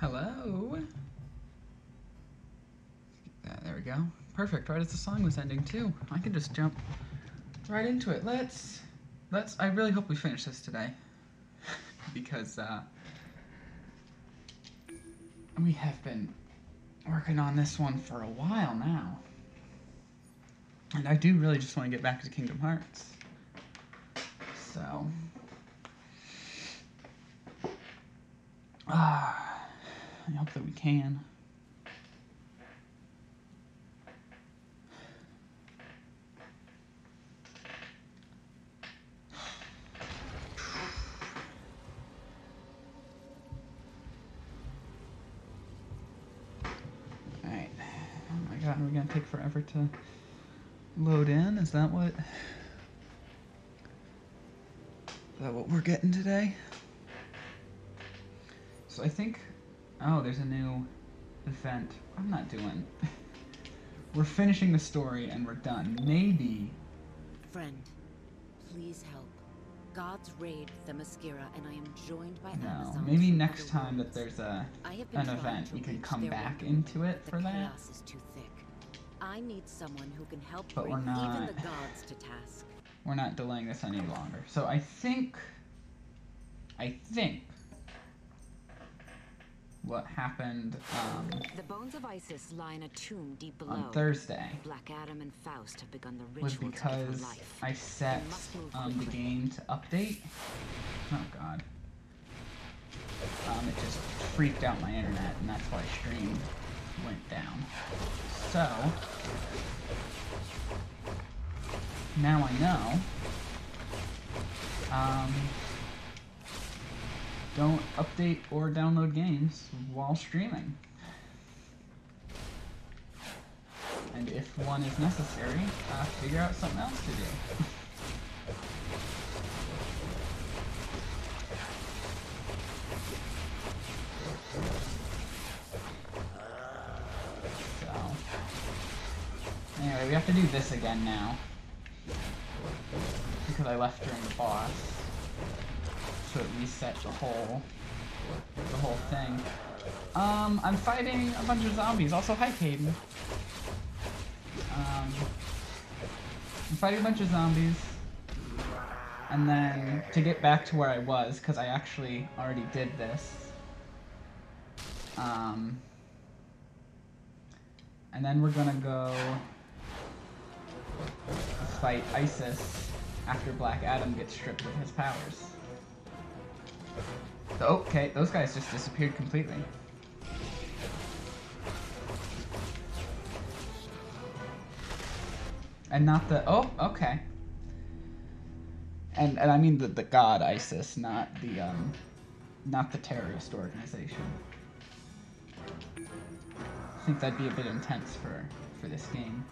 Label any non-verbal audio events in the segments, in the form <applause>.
Hello. Uh, there we go. Perfect. Right as the song was ending too. I can just jump right into it. Let's let's. I really hope we finish this today <laughs> because uh, we have been working on this one for a while now, and I do really just want to get back to Kingdom Hearts. So. Ah. I hope that we can. Alright. Oh my god, are we gonna take forever to load in? Is that what... Is that what we're getting today? So I think Oh, there's a new event. I'm not doing. <laughs> we're finishing the story and we're done. Maybe. Friend, please help. Gods raid Themyscira, and I am joined by no, Amazons maybe next time that there's a I have been an event, we can come back into it for the that. chaos is too thick. I need someone who can help But bring we're not- even the gods to task. We're not delaying this any longer. So I think. I think. What happened um, The bones of Isis lie in a tomb deep below. on Thursday Black Adam and Faust have begun the was because life. I set We must move um, the game to update. Oh god. Um, it just freaked out my internet, and that's why stream went down. So now I know. Um, don't update or download games while streaming. And if one is necessary, uh, figure out something else to do. so, anyway, we have to do this again now. Because I left during the boss. So it reset the whole, the whole thing. Um, I'm fighting a bunch of zombies. Also, hi, Caden. Um, I'm fighting a bunch of zombies. And then, to get back to where I was, because I actually already did this. Um, and then we're gonna go fight Isis after Black Adam gets stripped of his powers. Okay, those guys just disappeared completely. And not the oh, okay. And and I mean the the god ISIS, not the um not the terrorist organization. I think that'd be a bit intense for for this game.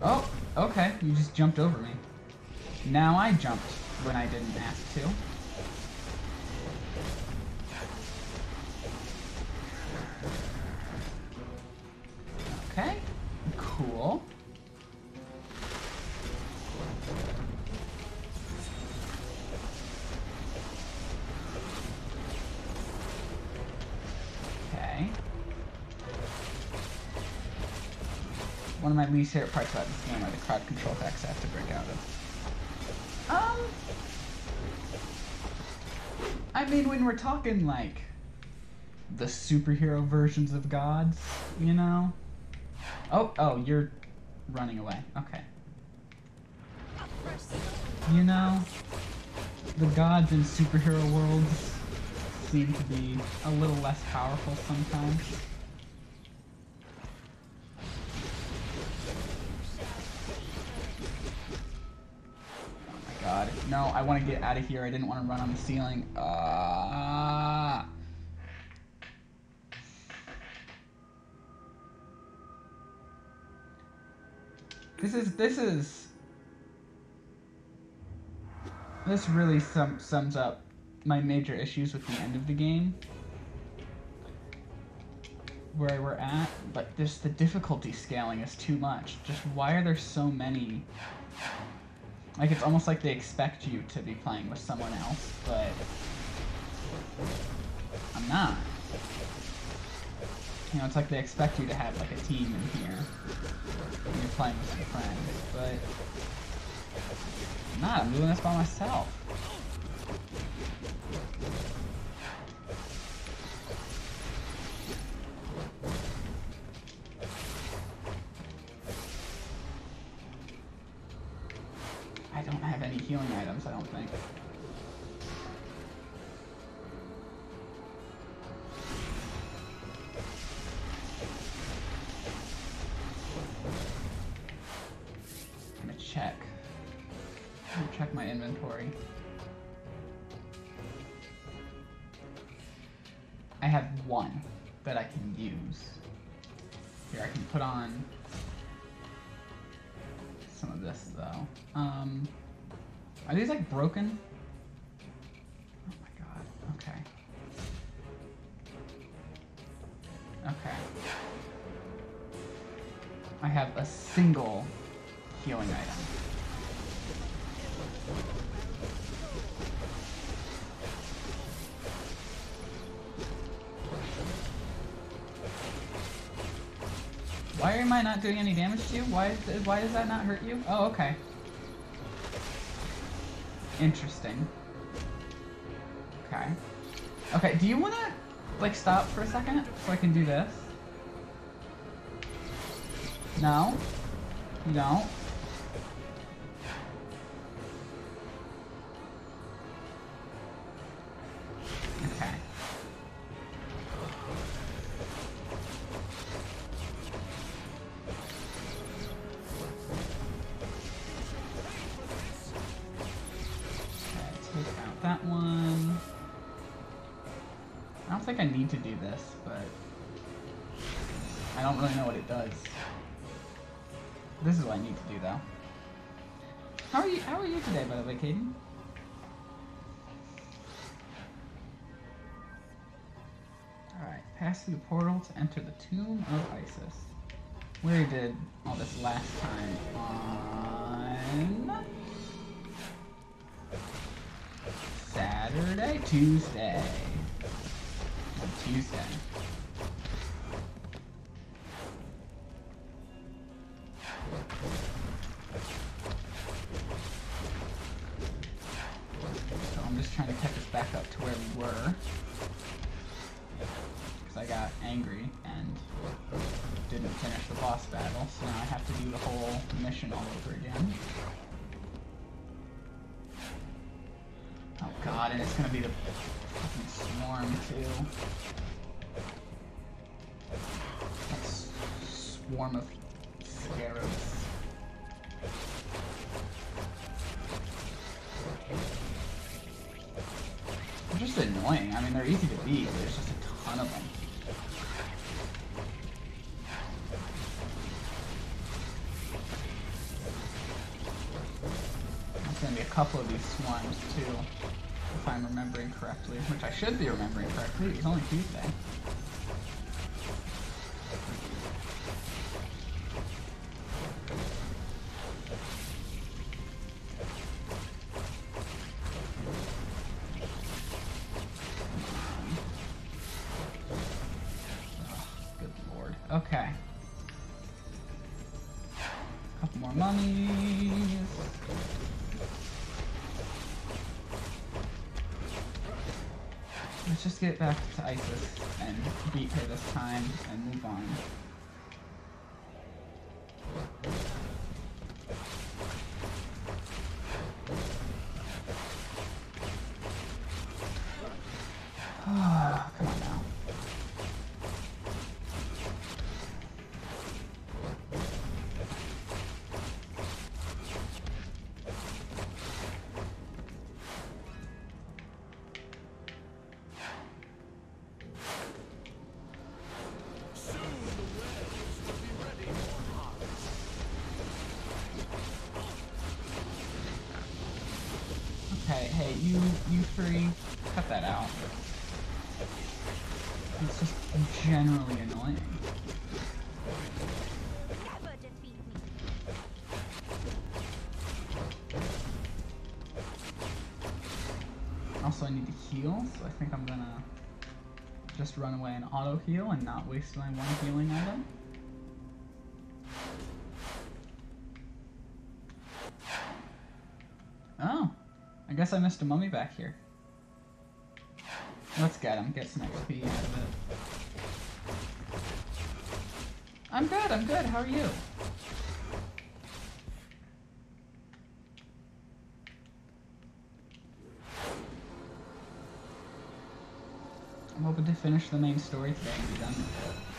Oh, okay. You just jumped over me. Now I jumped when I didn't ask to. Okay. Cool. Okay. One of my least favorite parts about this game are the crowd control effects I have to break out of. Um. I mean, when we're talking like the superhero versions of gods, you know? Oh, oh, you're running away. Okay. You know, the gods in superhero worlds seem to be a little less powerful sometimes. God. No, I want to get out of here. I didn't want to run on the ceiling. Ah. This is this is this really sum, sums up my major issues with the end of the game where we're at but just the difficulty scaling is too much just why are there so many Like it's almost like they expect you to be playing with someone else, but I'm not. You know, it's like they expect you to have like a team in here when you're playing with some friends, but I'm not. I'm doing this by myself. Any healing items, I don't think. I'm gonna check. I'm gonna check my inventory. I have one that I can use. Here, I can put on some of this though. Um, are these like broken? Oh my god. Okay. Okay. I have a single healing item. Why am I not doing any damage to you? Why, why does that not hurt you? Oh, okay. Interesting. Okay. Okay, do you want to, like, stop for a second so I can do this? No? You don't? Pass through the portal to enter the tomb of Isis. Already did all this last time on Saturday, Tuesday. Tuesday. Gonna be the fucking swarm too. That swarm of scarabs. They're just annoying. I mean, they're easy to beat, there's just a ton of them. There's gonna be a couple of these swarms too, remembering correctly, which I should be remembering correctly. It's only Tuesday. Okay. Couple more mummies. Let's just get back to Isis and beat her this time and move on. So I think I'm gonna just run away and auto heal and not waste my one healing item. Oh, I guess I missed a mummy back here. Let's get him, get some XP out of it. I'm good, I'm good, how are you? I'm hoping to finish the main story today and be done with it.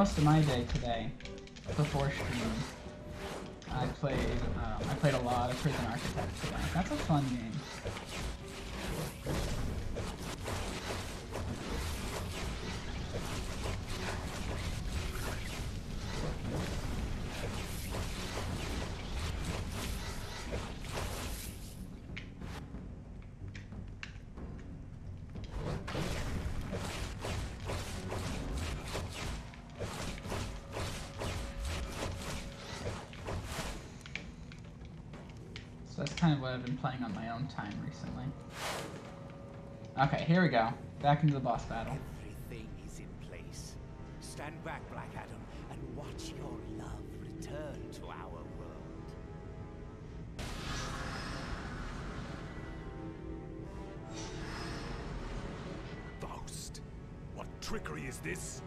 Most of my day today, before streaming, I played um, I played a lot of Prison Architect today. That's a fun game. Okay, here we go. Back into the boss battle. Everything is in place. Stand back, Black Adam, and watch your love return to our world. Faust, what trickery is this?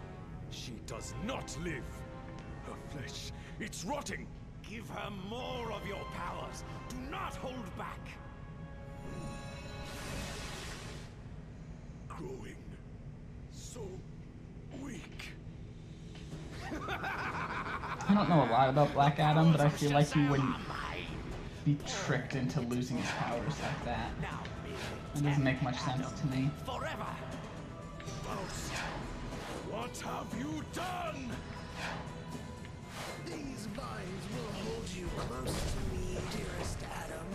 She does not live. Her flesh, it's rotting. Give her more of your powers. Do not hold back. I don't know a lot about Black Adam, but I feel like he wouldn't be tricked into losing his powers like that. That doesn't make much sense to me. forever. What have you done? These vines will hold you close to me, dearest Adam.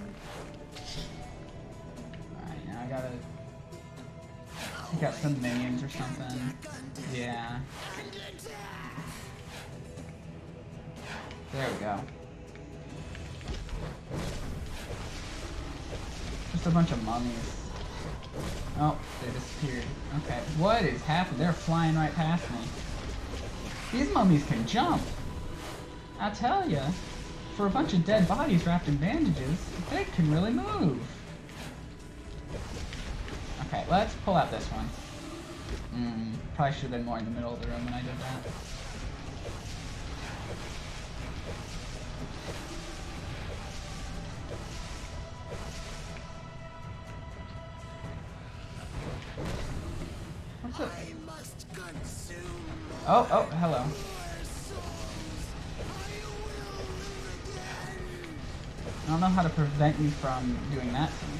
Alright, now I gotta take out some minions or something. Yeah. There we go. Just a bunch of mummies. Oh, they disappeared. Okay, what is happening? They're flying right past me. These mummies can jump. I tell ya, for a bunch of dead bodies wrapped in bandages, they can really move. Okay, let's pull out this one. Mm, probably should have been more in the middle of the room when I did that. Oh, oh, hello. I don't know how to prevent you from doing that to me.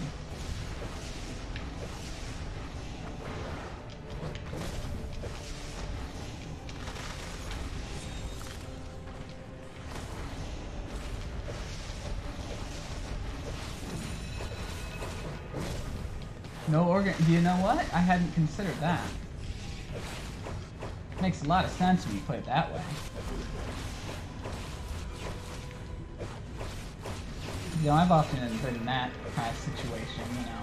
No organ. Do you know what? I hadn't considered that. Makes a lot of sense when you put it that way. You know, I've often been in that kind of situation, you know.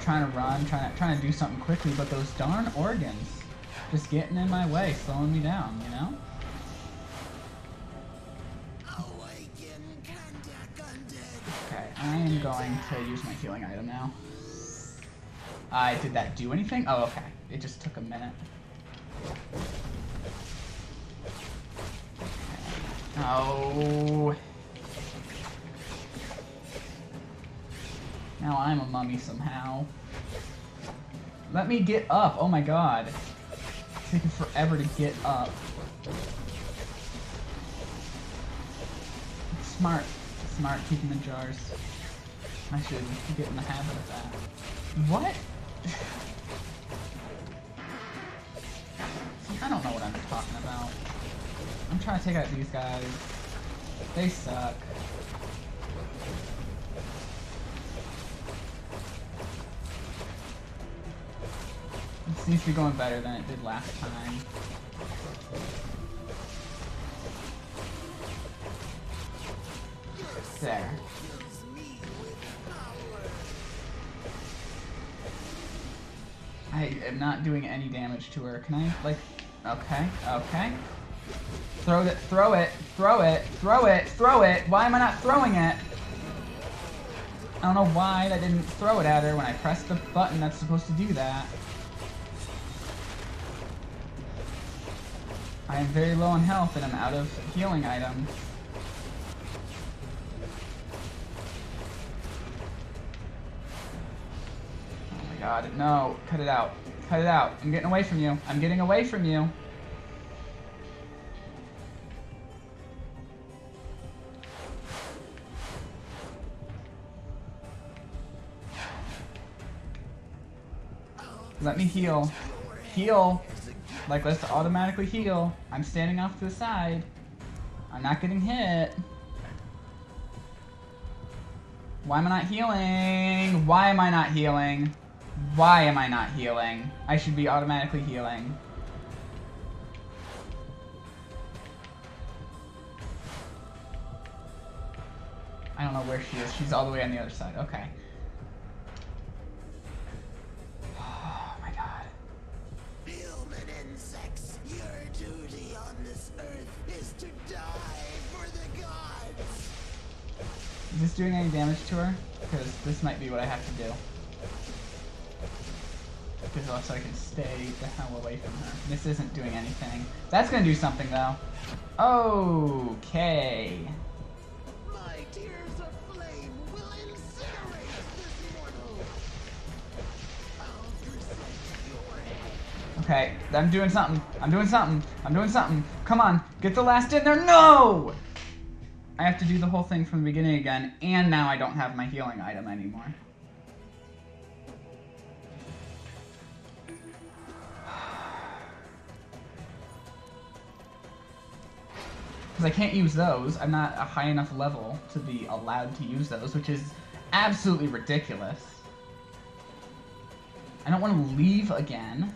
Trying to run, trying to, trying to do something quickly, but those darn organs just getting in my way, slowing me down, you know? Okay, I am going to use my healing item now. I did that do anything? Oh, okay. It just took a minute. Oh. Now I'm a mummy somehow. Let me get up. Oh my god. It's taking forever to get up. Smart. Smart keeping the jars. I should get in the habit of that. What? I don't know what I'm talking about. I'm trying to take out these guys. They suck. It seems to be going better than it did last time. There. I am not doing any damage to her. Can I, like, okay, okay. Throw it, throw it, throw it, throw it, throw it. Why am I not throwing it? I don't know why I didn't throw it at her when I pressed the button that's supposed to do that. I am very low on health and I'm out of healing items. God, no, cut it out. Cut it out. I'm getting away from you. I'm getting away from you. Let me heal. Heal. Like, let's automatically heal. I'm standing off to the side. I'm not getting hit. Why am I not healing? Why am I not healing? Why am I not healing? I should be automatically healing. I don't know where she is. She's all the way on the other side. Okay. <sighs> Oh my god. Human insects, your duty on this earth is to die for the gods. Is this doing any damage to her? Because this might be what I have to do. Because also I can stay the hell away from her. This isn't doing anything. That's gonna do something though. Okay. My tears of flame will incinerate this. I'll present your head. Okay, I'm doing something. I'm doing something. I'm doing something. Come on, get the last in there. No! I have to do the whole thing from the beginning again, and now I don't have my healing item anymore. Because I can't use those. I'm not a high enough level to be allowed to use those, which is absolutely ridiculous. I don't want to leave again.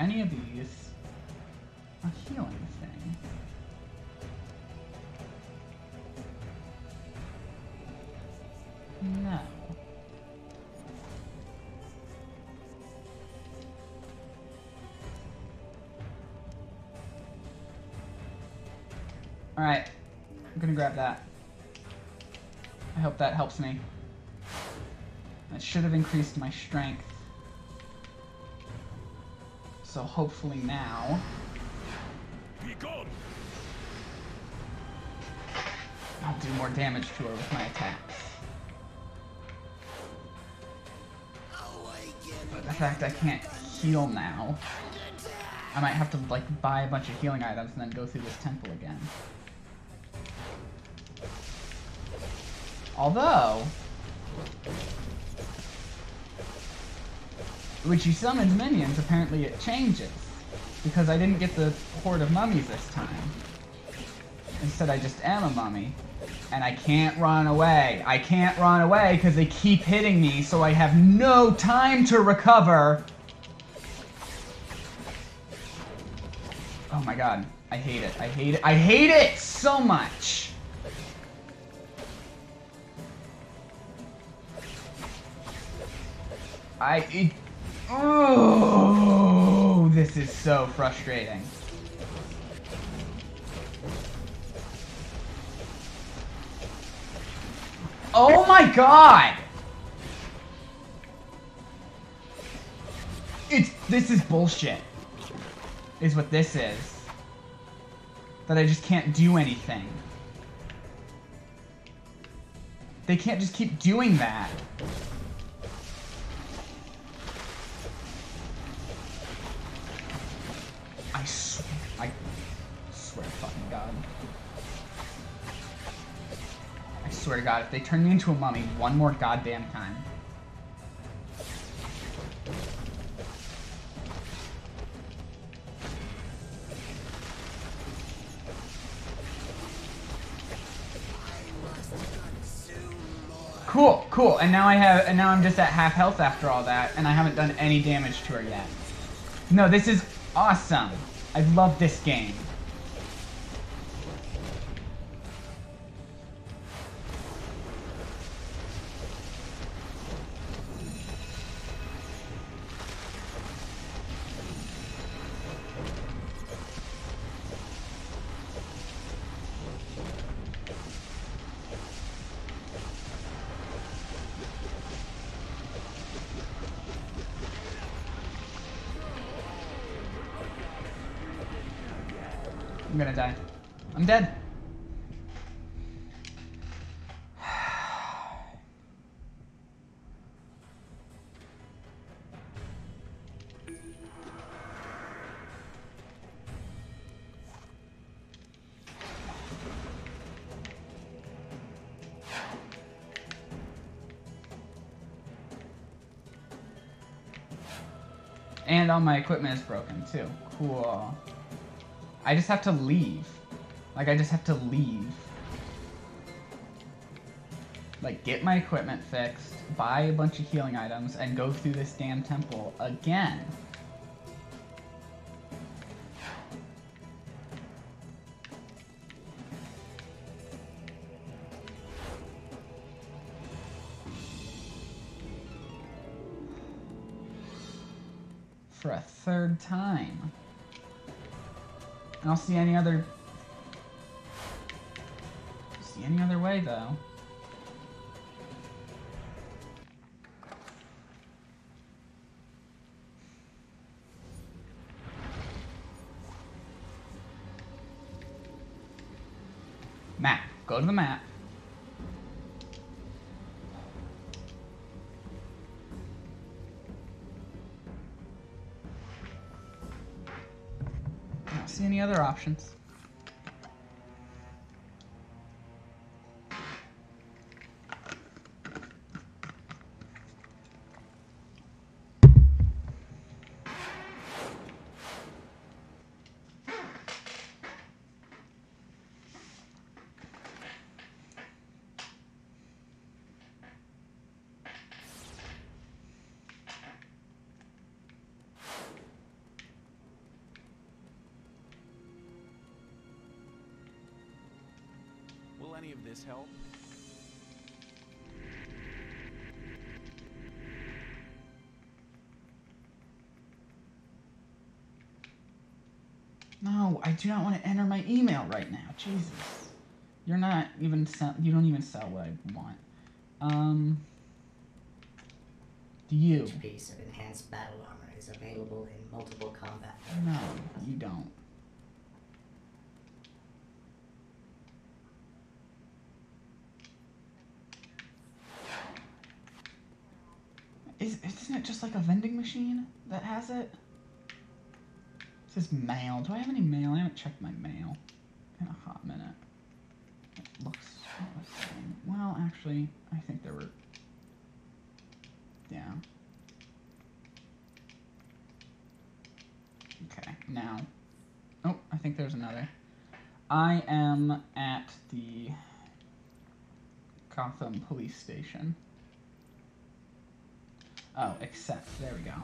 Any of these a healing thing? No. Alright, I'm gonna grab that. I hope that helps me. That should have increased my strength. So hopefully now... I'll do more damage to her with my attacks. But the fact I can't heal now... I might have to, like, buy a bunch of healing items and then go through this temple again. Although... When she summons minions, apparently it changes. Because I didn't get the Horde of Mummies this time. Instead, I just am a mummy. And I can't run away. I can't run away because they keep hitting me, so I have no time to recover. Oh my god. I hate it. I hate it. I hate it so much. I... It, oh, this is so frustrating. Oh my god! It's this is bullshit. Is what this is. That I just can't do anything. They can't just keep doing that. Swear to God, if they turn me into a mummy one more goddamn time. Cool, cool. And now I have, and now I'm just at half health after all that, and I haven't done any damage to her yet. No, this is awesome. I love this game. I'm dead. <sighs> And all my equipment is broken too. Cool. I just have to leave. Like, I just have to leave. Like, get my equipment fixed, buy a bunch of healing items, and go through this damn temple again. For a third time. I don't see any other... see any other way, though. Map. Go to the map. I don't see any other options. Do not want to enter my email right now. Jesus. You're not even sell you don't even sell what I want. Um do you? Each piece of enhanced battle armor is available in multiple combat No, you don't. Is, isn't it just like a vending machine that has it? It says mail. Do I have any mail? I haven't checked my mail in a hot minute. It looks. Well, actually, I think there were. Yeah. Okay, now. Oh, I think there's another. I am at the Gotham Police Station. Oh, except, there we go.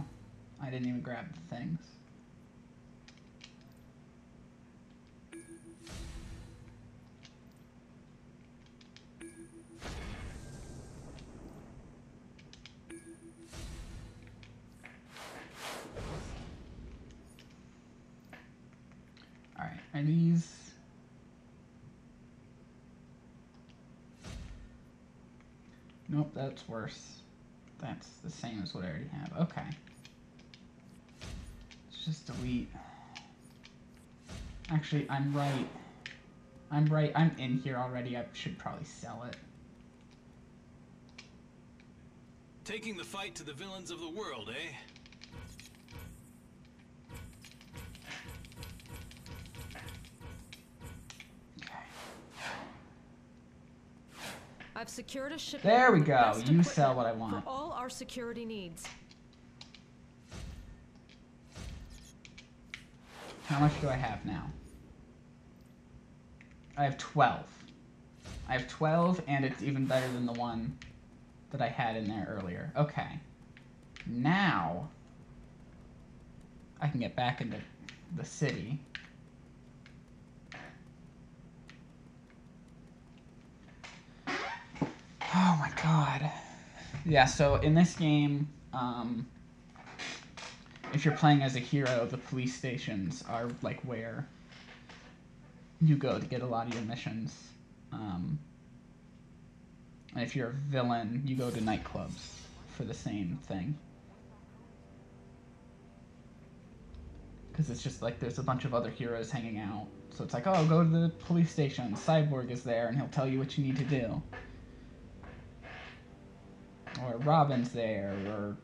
I didn't even grab the things. Alright, are these... That's worse. That's the same as what I already have. Okay. Let's just delete. Actually, I'm right. I'm right. I'm in here already. I should probably sell it. Taking the fight to the villains of the world, eh? I've secured a shipment. There we go. You sell what I want. For all our security needs. How much do I have now? I have 12. I have 12, and it's even better than the one that I had in there earlier. Okay. Now, I can get back into the city. Oh my god. Yeah, so in this game, um, if you're playing as a hero, the police stations are like where you go to get a lot of your missions. Um, and if you're a villain, you go to nightclubs for the same thing. Because it's just like there's a bunch of other heroes hanging out. So it's like, oh, go to the police station. Cyborg is there, and he'll tell you what you need to do. Or Robin's there, or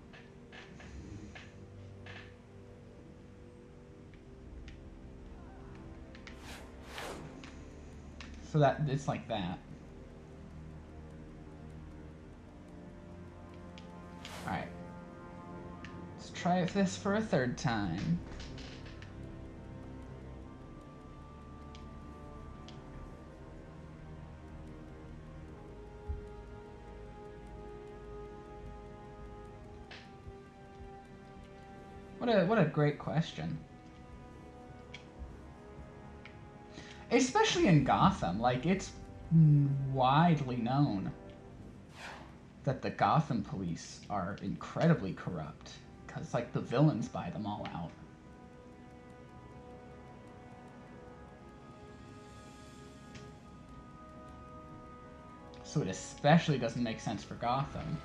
So that it's like that. Alright. Let's try this for a third time. What a what a great question. especially in Gotham. Like it's widely known that the Gotham police are incredibly corrupt because like the villains buy them all out. So it especially doesn't make sense for Gotham.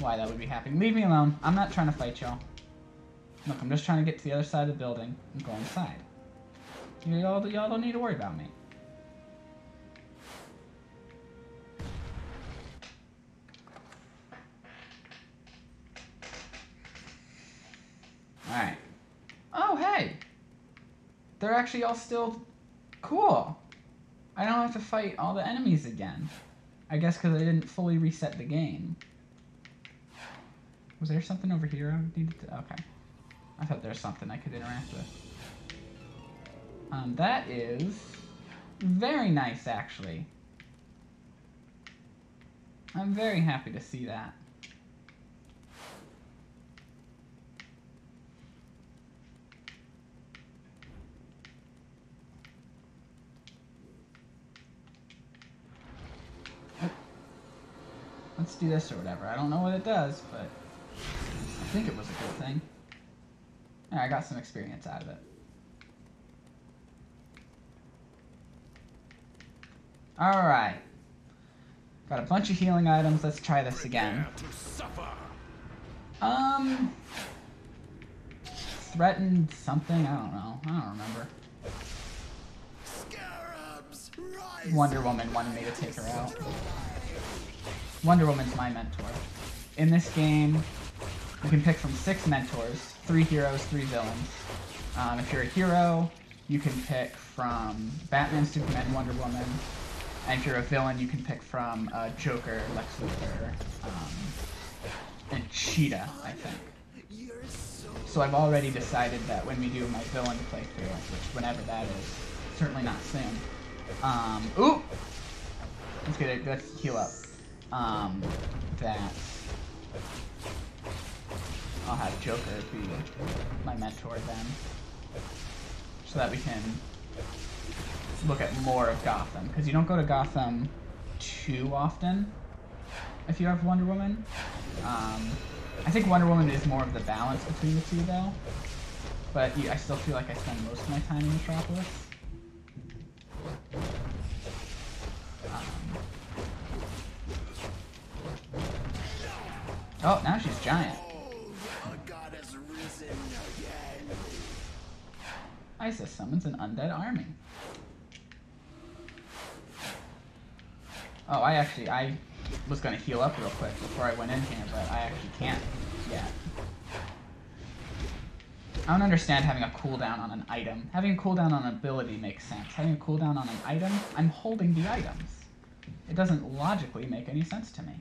Why that would be happening. Leave me alone. I'm not trying to fight y'all. Look, I'm just trying to get to the other side of the building and go inside. Y'all, y'all don't need to worry about me. Alright. Oh, hey! They're actually all still cool. I don't have to fight all the enemies again. I guess because I didn't fully reset the game. Was there something over here I needed to... Okay. I thought there was something I could interact with. Um, that is very nice, actually. I'm very happy to see that. Let's do this or whatever. I don't know what it does, but I think it was a good thing. Yeah, I got some experience out of it. Alright. Got a bunch of healing items. Let's try this again. Prepare to suffer. Um. Threatened something? I don't know. I don't remember. Wonder Woman wanted me to take her out. Wonder Woman's my mentor. In this game, you can pick from six mentors three heroes, three villains. Um, if you're a hero, you can pick from Batman, Superman, Wonder Woman. And if you're a villain, you can pick from uh, Joker, Lex Luthor, um, and Cheetah, I think. So I've already decided that when we do my villain playthrough, which whenever that is, certainly not soon. Um, ooh! let's get it. Let's heal up. Um, that I'll have Joker be my mentor then, so that we can look at more of Gotham. Because you don't go to Gotham too often if you have Wonder Woman. Um, I think Wonder Woman is more of the balance between the two, though. But I still feel like I spend most of my time in Metropolis. Um, oh, now she's giant. Isis summons an undead army. Oh, I actually, I was gonna heal up real quick before I went in here, but I actually can't yet. I don't understand having a cooldown on an item. Having a cooldown on an ability makes sense. Having a cooldown on an item, I'm holding the items. It doesn't logically make any sense to me.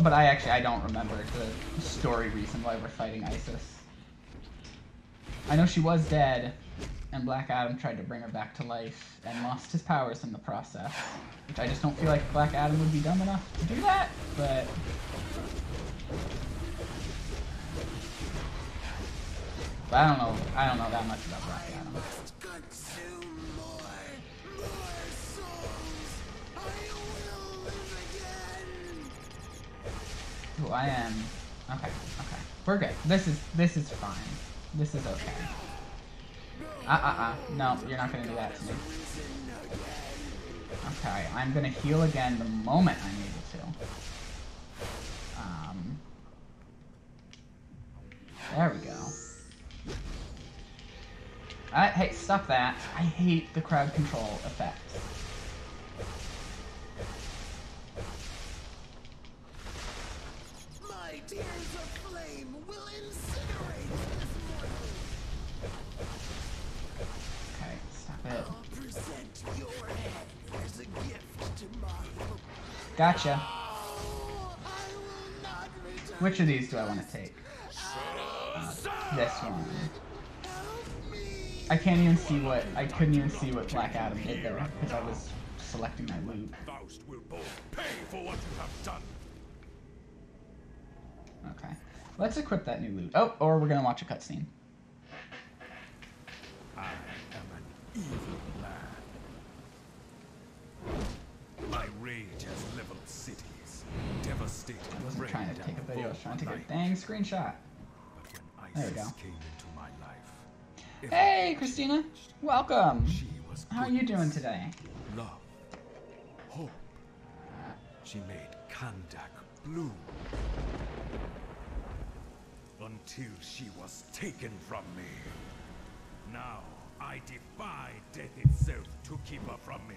But I actually I don't remember the story reason why we're fighting Isis. I know she was dead, and Black Adam tried to bring her back to life and lost his powers in the process. Which I just don't feel like Black Adam would be dumb enough to do that, but But I don't know I don't know that much about Black Adam. Who I am Okay, okay. We're good. This is this is fine. This is okay. Uh uh uh. No, you're not gonna do that to me. Okay, I'm gonna heal again the moment I'm able to. Um, there we go. Uh, hey, stop that. I hate the crowd control effect. Tears of flame will incinerate this mortal. Okay, stop it. I'll present your head as a gift to my Gotcha. I will not return. Which of these do I want to take? Uh, this one. I can't even see what, I couldn't even see what Black Adam did there, because I was selecting my loot. Faust will both pay for what you have done. Okay. Let's equip that new loot. Oh, or we're gonna watch a cutscene. I am an evil man. My rage has leveled cities, devastated I wasn't trying to take a video, I was trying to take a dang screenshot. There we go. came into my life, Hey, Christina. Welcome. She was How are you doing today? Love, hope. She made Kahndaq blue. Until she was taken from me. Now I defy death itself to keep her from me.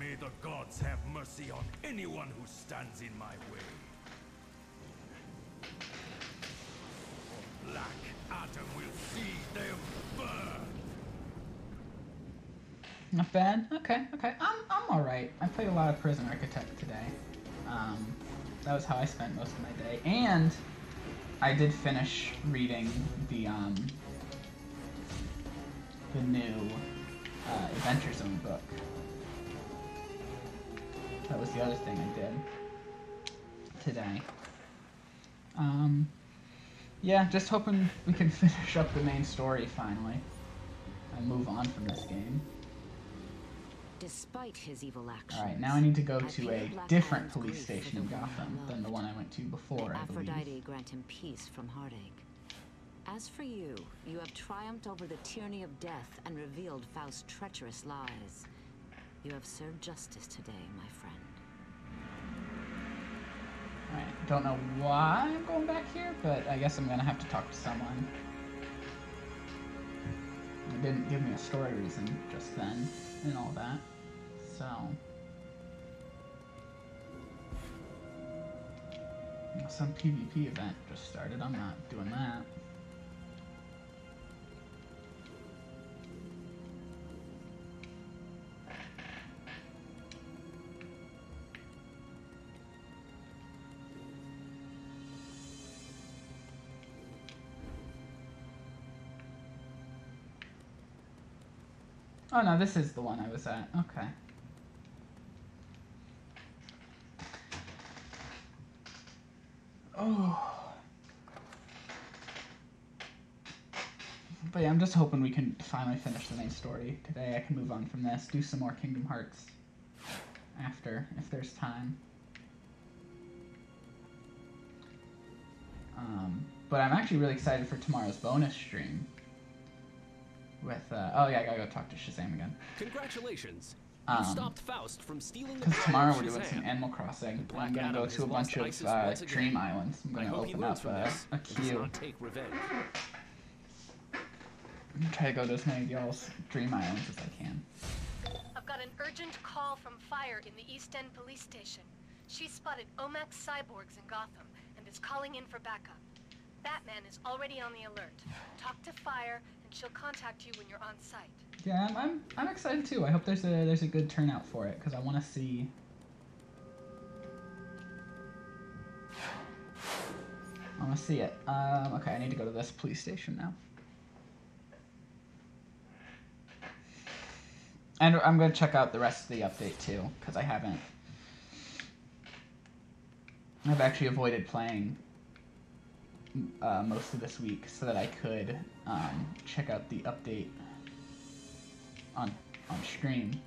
May the gods have mercy on anyone who stands in my way. Black Adam will see them burn. Not bad. Okay, okay. I'm, I'm alright. I played a lot of Prison Architect today. Um, that was how I spent most of my day. And I did finish reading the, um, the new uh, Adventure Zone book. That was the other thing I did today. Um, yeah, just hoping we can <laughs> finish up the main story finally and move on from this game. Despite his evil actions. Alright, now I need to go to a different police station in Gotham than the one I went to before, May I believe. Aphrodite grant him peace from heartache. As for you, you have triumphed over the tyranny of death and revealed Faust's treacherous lies. You have served justice today, my friend. Alright, don't know why I'm going back here, but I guess I'm gonna have to talk to someone. It didn't give me a story reason just then, and all that. So. Some PvP event just started. I'm not doing that. Oh no, this is the one I was at. Okay. Oh. But yeah, I'm just hoping we can finally finish the main story today. I can move on from this, do some more Kingdom Hearts after, if there's time. Um, but I'm actually really excited for tomorrow's bonus stream. With, uh, oh yeah, I gotta go talk to Shazam again. Congratulations. You Um, stopped Faust from stealing Because tomorrow we're doing some Animal Crossing. Black I'm gonna go to a bunch of uh, dream islands. I'm gonna open up from a, this a queue. not take revenge. and Try to go to as many of y'all's dream islands as I can. I've got an urgent call from Fire in the East End police station. She spotted OMACs cyborgs in Gotham and is calling in for backup. Batman is already on the alert. Talk to Fire and she'll contact you when you're on site. Yeah, I'm, I'm, I'm excited too. I hope there's a there's a good turnout for it because I want to see. I want to see it. Um, okay, I need to go to this police station now. And I'm gonna check out the rest of the update too because I haven't. I've actually avoided playing uh, most of this week so that I could um, check out the update on on stream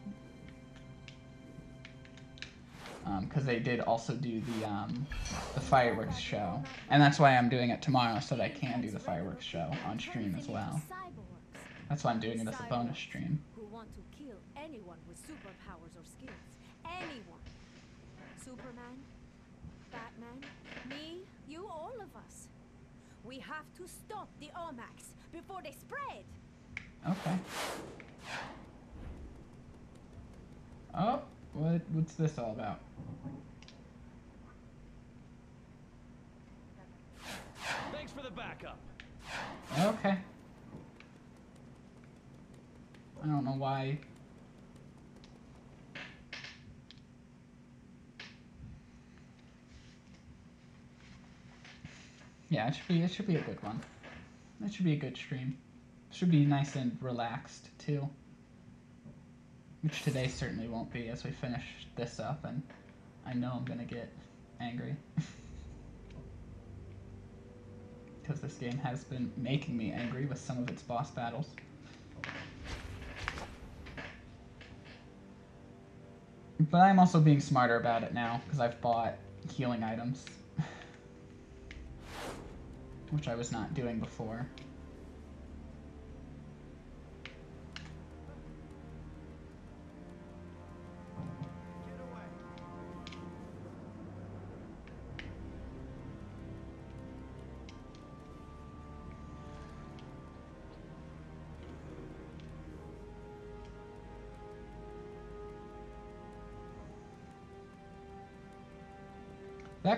because they did also do the um, the fireworks show, and that's why I'm doing it tomorrow so that I can do the fireworks show on stream as well. That's why I'm doing it as a bonus stream. Who want to kill anyone with superpowers or skills. Anyone. Superman, Batman, me, you, all of us. We have to stop the OMACs before they spread. Okay. Oh, what what's this all about? Thanks for the backup. Okay. I don't know why. Yeah, it should be it should be a good one. It should be a good stream. Should be nice and relaxed too. Which today certainly won't be as we finish this up and I know I'm gonna get angry. <laughs> Because this game has been making me angry with some of its boss battles. But I'm also being smarter about it now because I've bought healing items. <laughs> Which I was not doing before.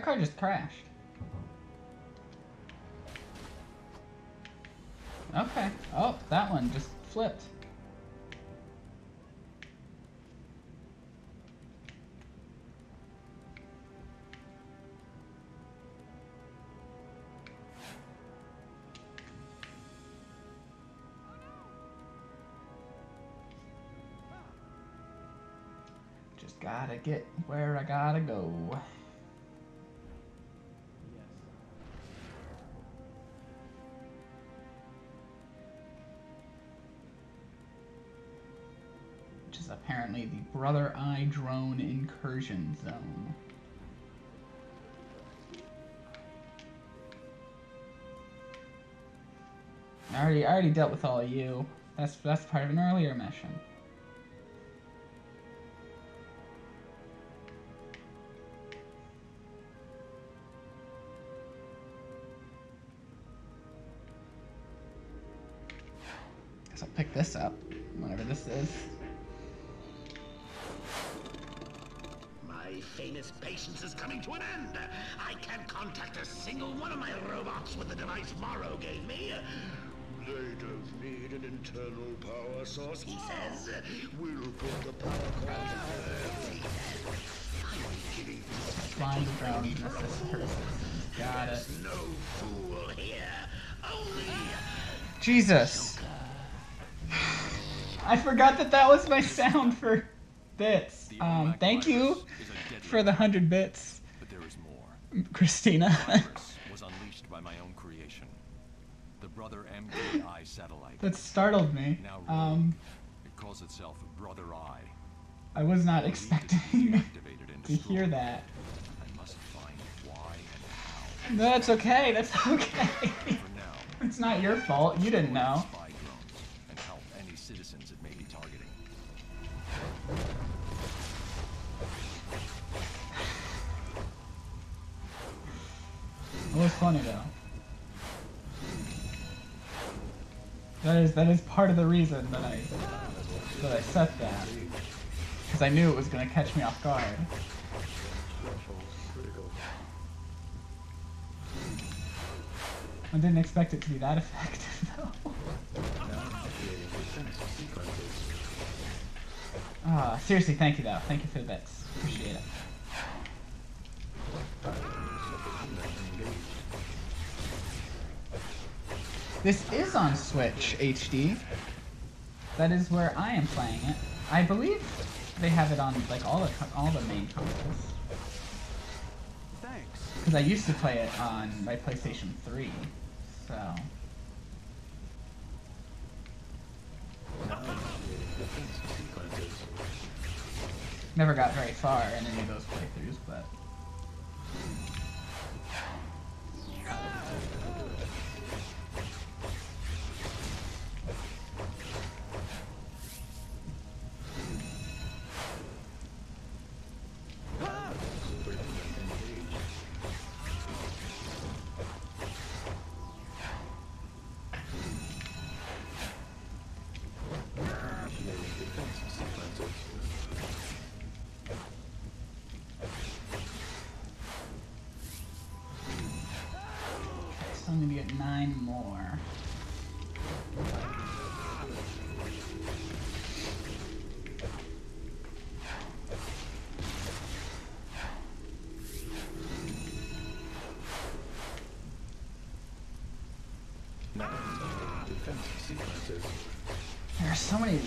Car just crashed. Okay. Oh, that one just flipped. Just gotta get where I gotta go. Apparently the Brother Eye Drone Incursion Zone. I already, I already dealt with all of you. That's that's part of an earlier mission. Guess I'll pick this up, whatever this is. Famous patience is coming to an end. I can't contact a single one of my robots with the device Morrow gave me. They don't need an internal power source, he says. We'll put the power cord first, he says. I'm giving Flying drones and assist. Got it. no fool here. Only Jesus. <sighs> I forgot that that was my sound for bits. Um, thank you for the hundred bits, But there is more. Christina. was unleashed by my own creation. The Brother MKI satellite. that startled me. Um, it calls itself Brother Eye. I was not expecting <laughs> to hear that. I must find why and how. No, that's okay. That's okay. <laughs> It's not your fault. You didn't know. It was funny though. That is that is part of the reason that I that I set that because I knew it was gonna catch me off guard. I didn't expect it to be that effective <laughs> though. Ah, seriously, thank you though. Thank you for the bits. Appreciate it. This is on Switch HD. That is where I am playing it. I believe they have it on like all the all the main consoles. Thanks. Because I used to play it on my PlayStation 3. So never got very far in any of those playthroughs, but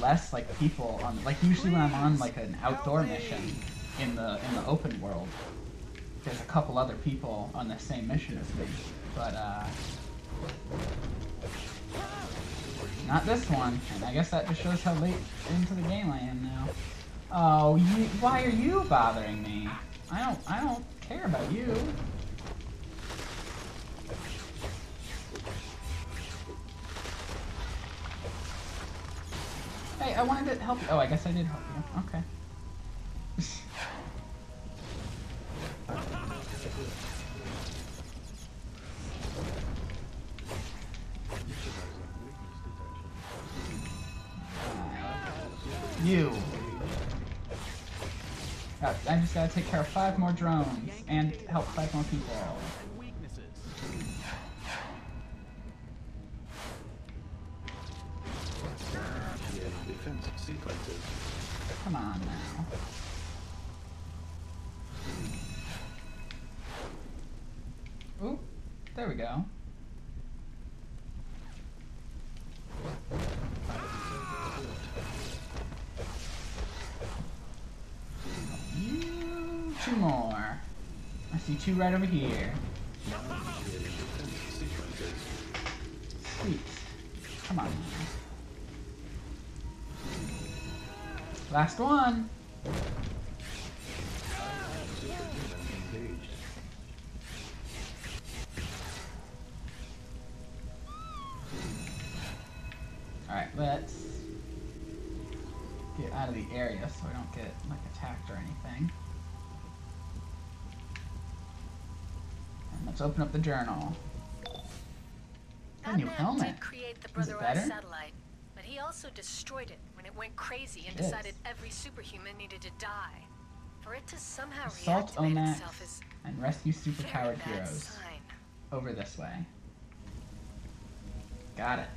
less like people on like usually when I'm on like an outdoor mission in the in the open world, there's a couple other people on the same mission as me. But uh not this one. And I guess that just shows how late into the game I am now. Oh, you, why are you bothering me? I don't I don't care about you. Hey, I wanted to help you. Oh, I guess I did help you. Okay. You. Uh, I just gotta take care of five more drones and help five more people. Come on now. Ooh, there we go. Two more. I see two right over here. Last one. Alright, let's get out of the area so I don't get like attacked or anything. And let's open up the journal. A That new helmet. did create the Is it Brother better? satellite, but he also destroyed it it went crazy and Shit. decided every superhuman needed to die. For it to somehow Assault reactivate Omax itself is and rescue superpowered heroes. sign. Over this way. Got it.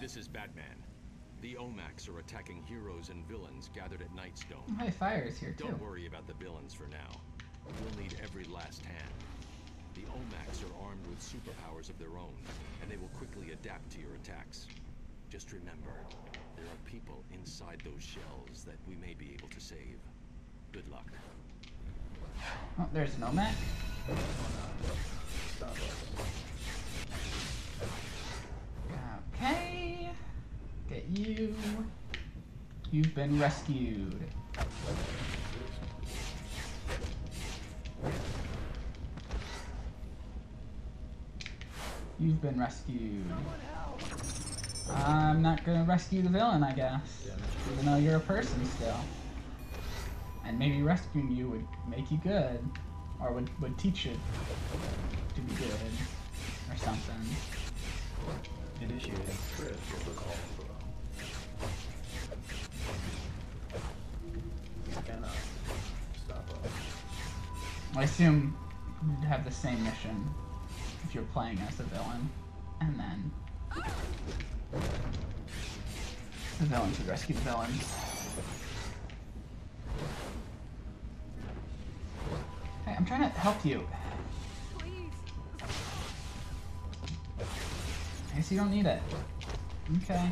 This is Batman. The OMACs are attacking heroes and villains gathered at Nightstone. Hey, fire is here too. Don't worry about the villains for now. We'll need every last hand. The OMACs are armed with superpowers of their own, and they will quickly adapt to your attacks. Just remember, there are people inside those shells that we may be able to save. Good luck. Oh, there's an OMAC. Okay. Get you. You've been rescued. You've been rescued. I'm not gonna rescue the villain, I guess. Even though you're a person still. And maybe rescuing you would make you good. Or would, would teach you to be good. Or something. Call Cannot stop. I assume you'd have the same mission you're playing as a villain. And then the villain should rescue the villains. Hey, I'm trying to help you. I guess you don't need it. Okay.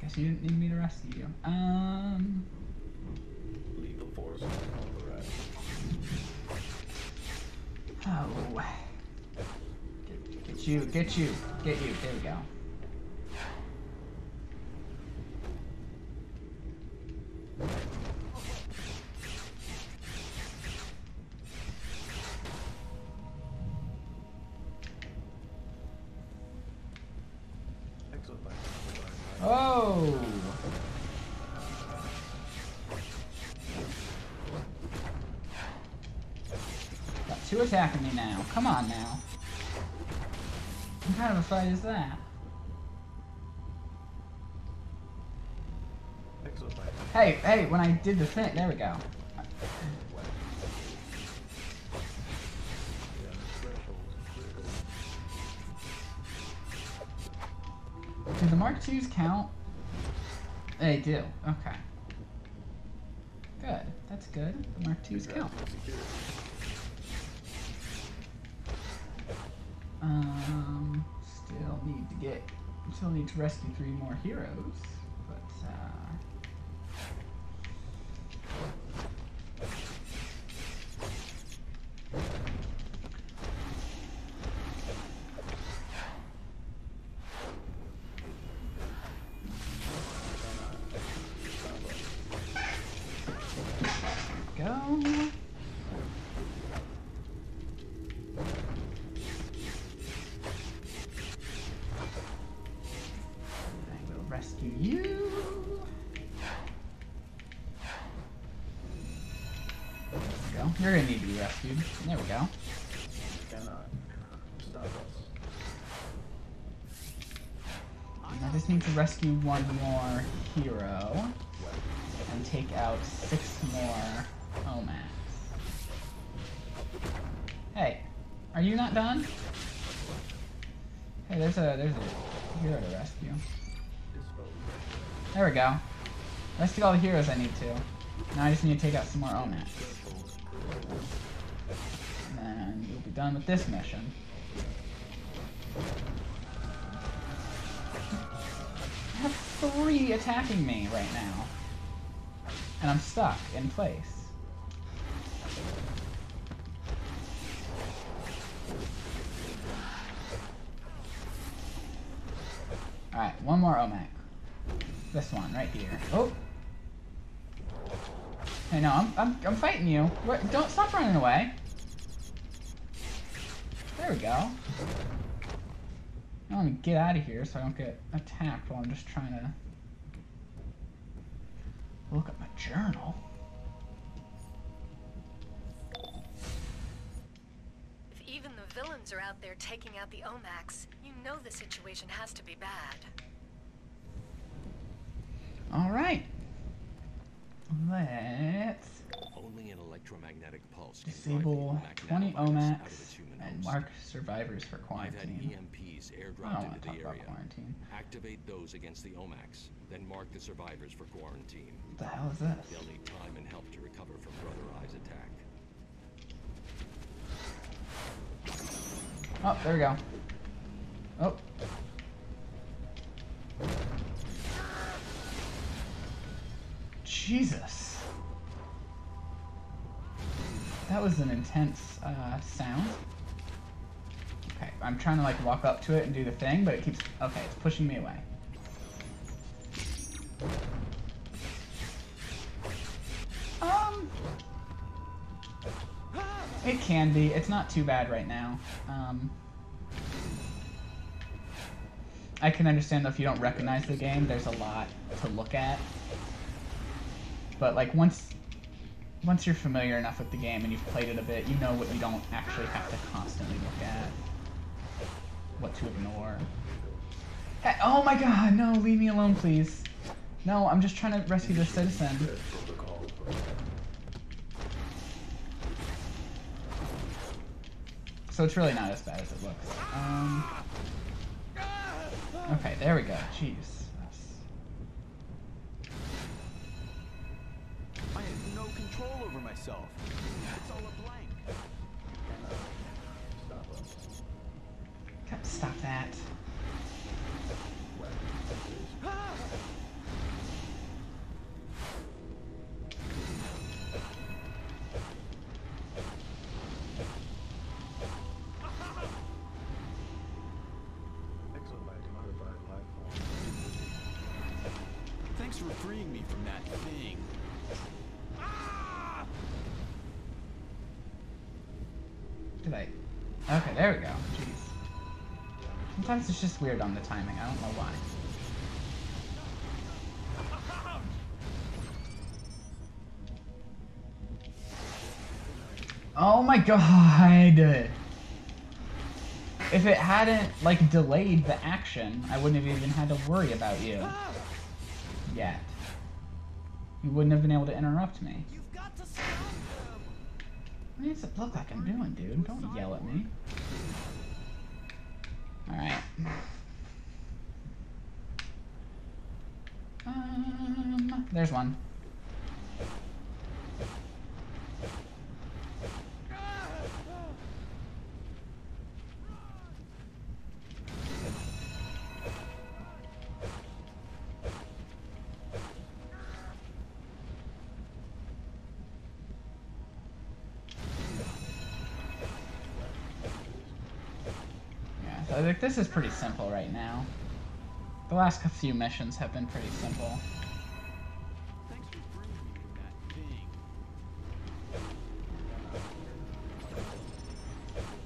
Guess you didn't need me to rescue you. Um. Force. Oh. Get, you, get you, get you. There we go. On now. What kind of a fight is that? Hey, hey, when I did the thing, there we go. Do the Mark IIs count? They do. Okay. Good. That's good. The Mark IIs count. Um, still need to get, still need to rescue three more heroes, There we go. I just need to rescue one more hero and take out six more OMACs. Hey, are you not done? Hey, there's a there's a hero to rescue. There we go. Rescued all the heroes I need to. Now I just need to take out some more OMACs. Done with this mission. I have three attacking me right now. And I'm stuck in place. Alright, one more OMAC. This one, right here. Oh! Hey, no, I'm, I'm, I'm fighting you. What, don't stop running away. There we go. I want to get out of here so I don't get attacked while I'm just trying to look at my journal. If even the villains are out there taking out the OMACs, you know the situation has to be bad. All right. Let's Only an electromagnetic pulse can disable drive the 20 Omac nanovirus OMAX out of its human and mark survivors for quarantine. EMPs I don't airdropped want into to talk the about area. quarantine. Activate those against the OMACs, then mark the survivors for quarantine. What the hell is this? They'll need time and help to recover from Brother Eye's attack. Oh, there we go. Oh. Jesus. That was an intense uh, sound. Okay, I'm trying to like walk up to it and do the thing, but it keeps... Okay, it's pushing me away. Um... It can be. It's not too bad right now. Um... I can understand though if you don't recognize the game, there's a lot to look at. But like once once you're familiar enough with the game and you've played it a bit, you know what you don't actually have to constantly look at. What to ignore. Hey, oh my god, no, leave me alone please. No, I'm just trying to rescue the citizen. So it's really not as bad as it looks. Um, okay, there we go. Jeez. I have no control over myself. It's all a blank. Stop that. Sometimes it's just weird on the timing. I don't know why. Oh my god! If it hadn't, like, delayed the action, I wouldn't have even had to worry about you. Yet. You wouldn't have been able to interrupt me. What does it look like I'm doing, dude? Don't yell at me. Alright. Um, there's one. This is pretty simple right now. The last few missions have been pretty simple.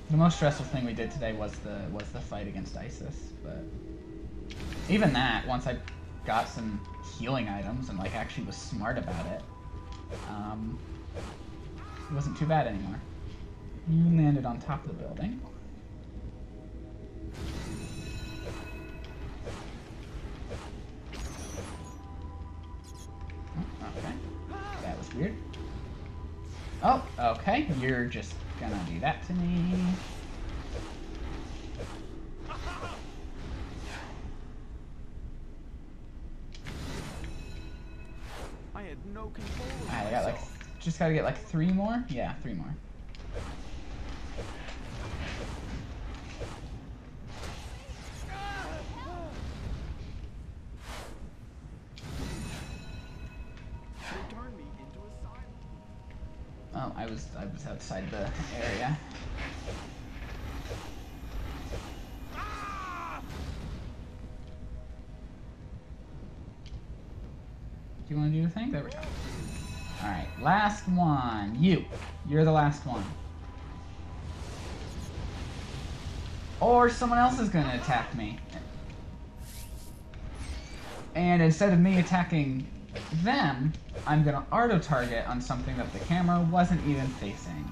The most stressful thing we did today was the was the fight against Isis, but even that, once I got some healing items and like actually was smart about it, um, it wasn't too bad anymore. You landed on top of the building. Okay. You're just gonna do that to me. I had no control Alright, I got like, just gotta get like three more? Yeah, three more. Was, I was outside the area. Do you want to do the thing? There we go. Alright, last one. You. You're the last one. Or someone else is going to attack me. And instead of me attacking them, I'm going to auto-target on something that the camera wasn't even facing.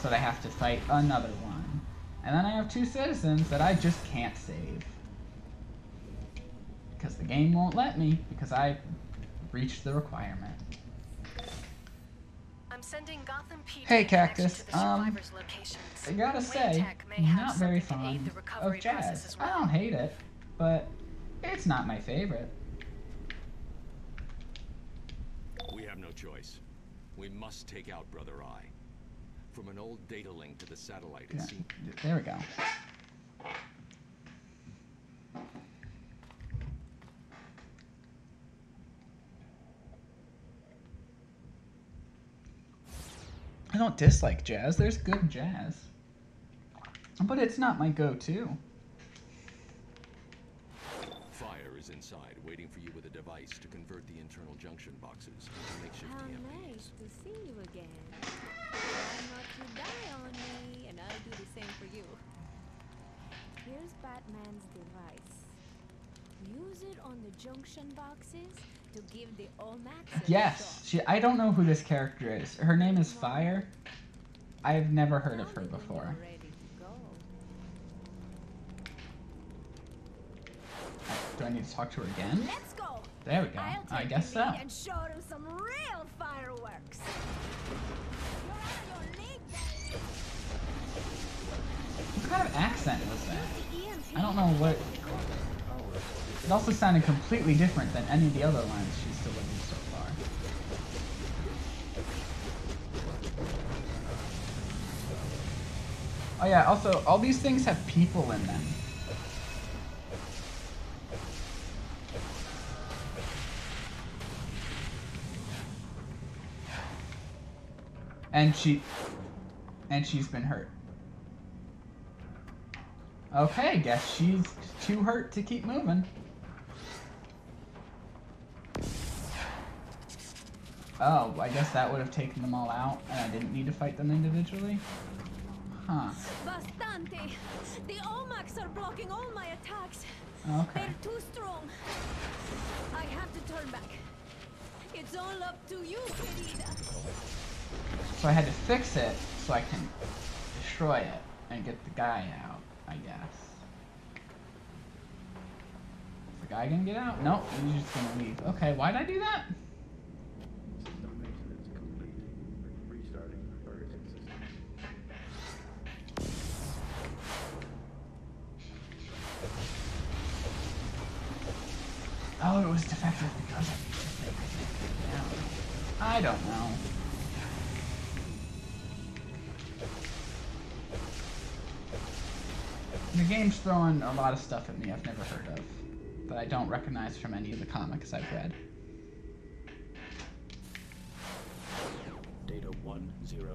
So they have to fight another one. And then I have two citizens that I just can't save. Because the game won't let me, because I reached the requirement. I'm sending Gotham PD Hey, Cactus, to the um, locations. I gotta say, Tech may have not very something to aid fond of jazz. I don't hate it, but it's not my favorite. We have no choice. We must take out Brother Eye. From an old data link to the satellite, it Yeah, there we go. I don't dislike jazz. There's good jazz. But it's not my go-to. Fire is inside, waiting for you device to convert the internal junction boxes into makeshift How EMPs. nice to see you again. Try not to die on me, and I'll do the same for you. Here's Batman's device. Use it on the junction boxes to give the OMACs Yes, she. I don't know who this character is. Her name is Fire. I've never heard of her before. ready to go. Do I need to talk to her again? Let's go. There we go. I guess so. and show them some real fireworks. You're out of your league, baby. What kind of accent was that? I don't know what. It also sounded completely different than any of the other lines she's delivered so far. Oh yeah, also, all these things have people in them. And she... And she's been hurt. Okay, guess she's too hurt to keep moving. Oh, I guess that would have taken them all out, and I didn't need to fight them individually? Huh. Bastante. The OMACs are blocking all my attacks. Okay. They're too strong. I have to turn back. It's all up to you, querida. So I had to fix it so I can destroy it and get the guy out, I guess. Is the guy gonna get out? Nope, he's just gonna leave. Okay, why'd I do that? Oh, it was defective because I. I don't know. The game's throwing a lot of stuff at me I've never heard of, that I don't recognize from any of the comics I've read. Data 1019.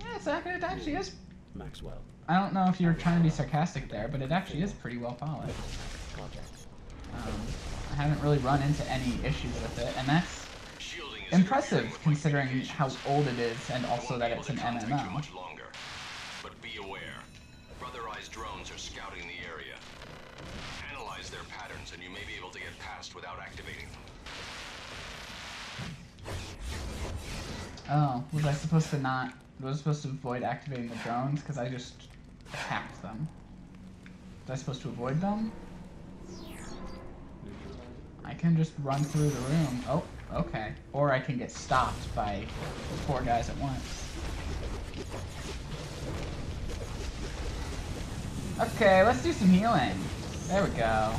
Yeah, it's. It actually is. Maxwell. I don't know if you were trying to be sarcastic there, but it actually is pretty well polished. Um, I haven't really run into any issues with it, and that's impressive considering how old it is and also that it's an MMO. Drones are scouting the area. Analyze their patterns and you may be able to get past without activating them. Oh, was I supposed to not? Was I supposed to avoid activating the drones? Because I just attacked them. Was I supposed to avoid them? I can just run through the room. Oh, okay. Or I can get stopped by four guys at once. Okay, let's do some healing. There we go.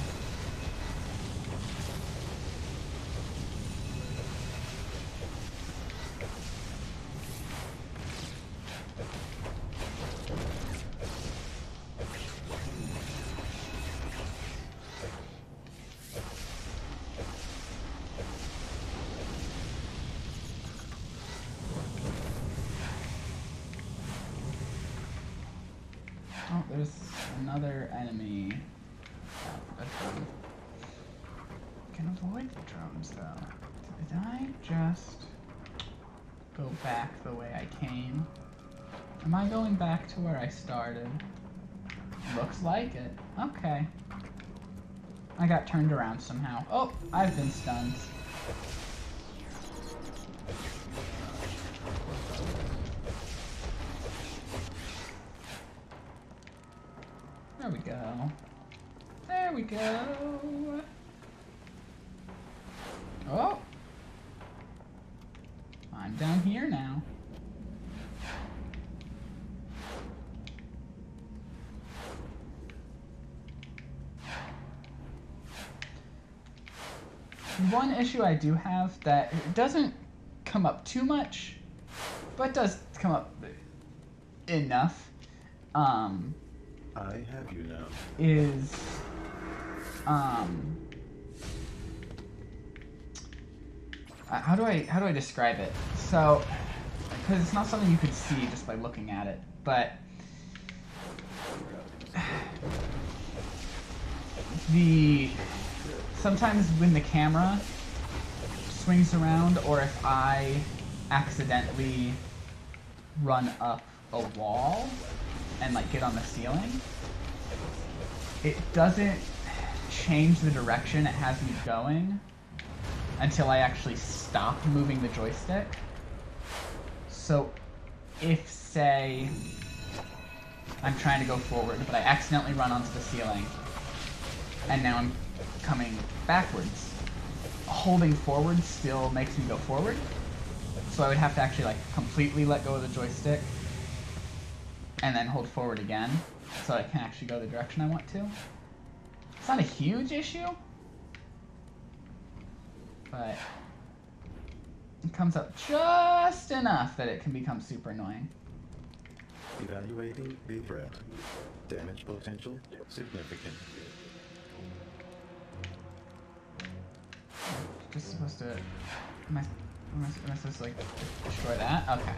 Enemy. Can avoid the drones though. Did I just go back the way I came? Am I going back to where I started? Looks like it. Okay. I got turned around somehow. Oh, I've been stunned. There we go. Oh. I'm down here now. One issue I do have that doesn't come up too much, but does come up enough. Um, I have you now. is um uh, how do I how do I describe it? So because it's not something you could see just by looking at it, but <sighs> the sometimes when the camera swings around or if I accidentally run up a wall and like get on the ceiling, it doesn't change the direction it has me going until I actually stop moving the joystick. So if say I'm trying to go forward, but I accidentally run onto the ceiling and now I'm coming backwards, holding forward still makes me go forward. So I would have to actually like completely let go of the joystick and then hold forward again so I can actually go the direction I want to. It's not a huge issue, but it comes up just enough that it can become super annoying. Evaluating the threat. Damage potential significant. Just supposed to. Am I, am I, am I supposed to like destroy that? Okay.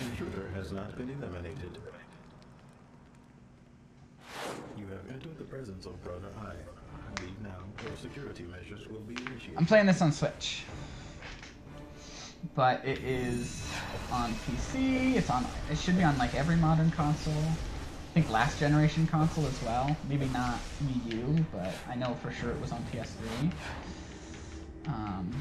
Intruder has not been eliminated. You have entered the presence of Brother Eye. Leave now, or security measures will be initiated. I'm playing this on Switch, but it is on PC. It's on. It should be on like every modern console. I think last generation console as well. Maybe not Wii U, but I know for sure it was on PS3. Um,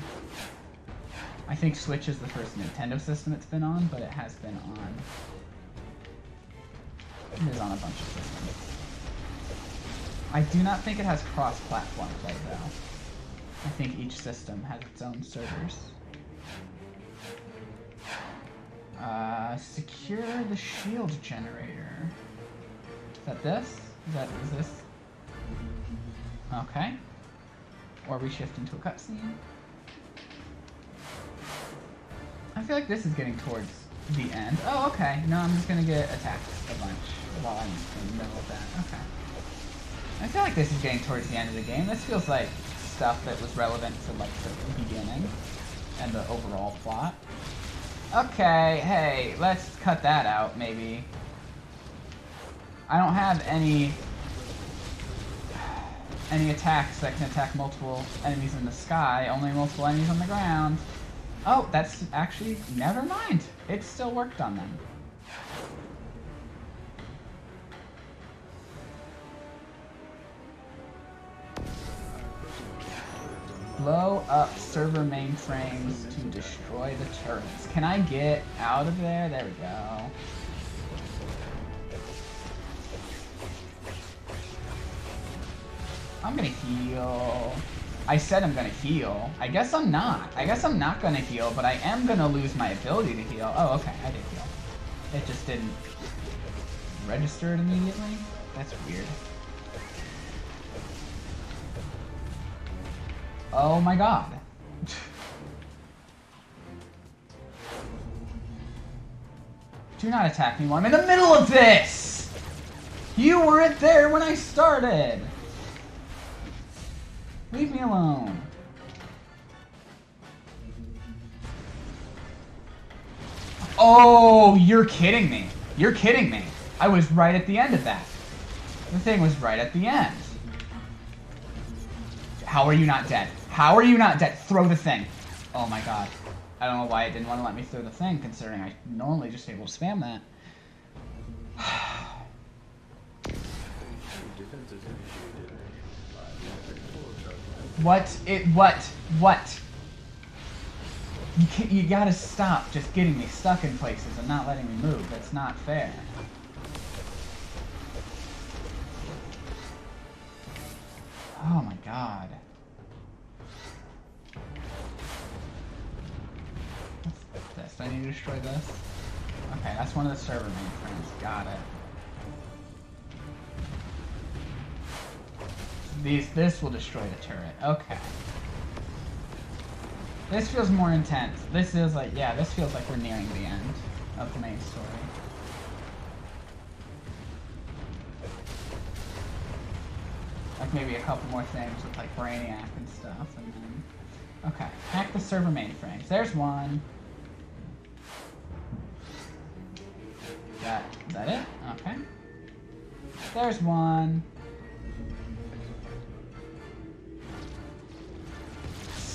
I think Switch is the first Nintendo system it's been on, but it has been on. It is on a bunch of systems. I do not think it has cross-platform play though. I think each system has its own servers. Uh, secure the shield generator. Is that this? Is that is this? Okay. Or we shift into a cutscene. I feel like this is getting towards the end. Oh, okay. No, I'm just gonna get attacked a bunch while I'm in the middle of that. Okay. I feel like this is getting towards the end of the game. This feels like stuff that was relevant to like the beginning and the overall plot. Okay, hey, let's cut that out, maybe. I don't have any any attacks that can attack multiple enemies in the sky, only multiple enemies on the ground. Oh, that's actually, never mind. It still worked on them. Blow up server mainframes to destroy the turrets. Can I get out of there? There we go. I'm gonna heal. I said I'm gonna heal. I guess I'm not. I guess I'm not gonna heal, but I am gonna lose my ability to heal. Oh, okay, I did heal. It just didn't register it immediately? That's weird. Oh my god. <laughs> Do not attack me while I'm in the middle of this! You weren't there when I started! Leave me alone. Oh, you're kidding me. You're kidding me. I was right at the end of that. The thing was right at the end. How are you not dead? How are you not dead? Throw the thing. Oh my god. I don't know why it didn't want to let me throw the thing, considering I normally just able to spam that. <sighs> Oh, What? It what? What? You can't, you gotta stop just getting me stuck in places and not letting me move. That's not fair. Oh my god. What's this? I need to destroy this? Okay, that's one of the server mainframes. Got it. These, this will destroy the turret. Okay. This feels more intense. This is like, yeah, this feels like we're nearing the end. of the main story. Like maybe a couple more things with like Brainiac and stuff, and then okay, hack the server mainframes. There's one. That is that it? Okay. There's one.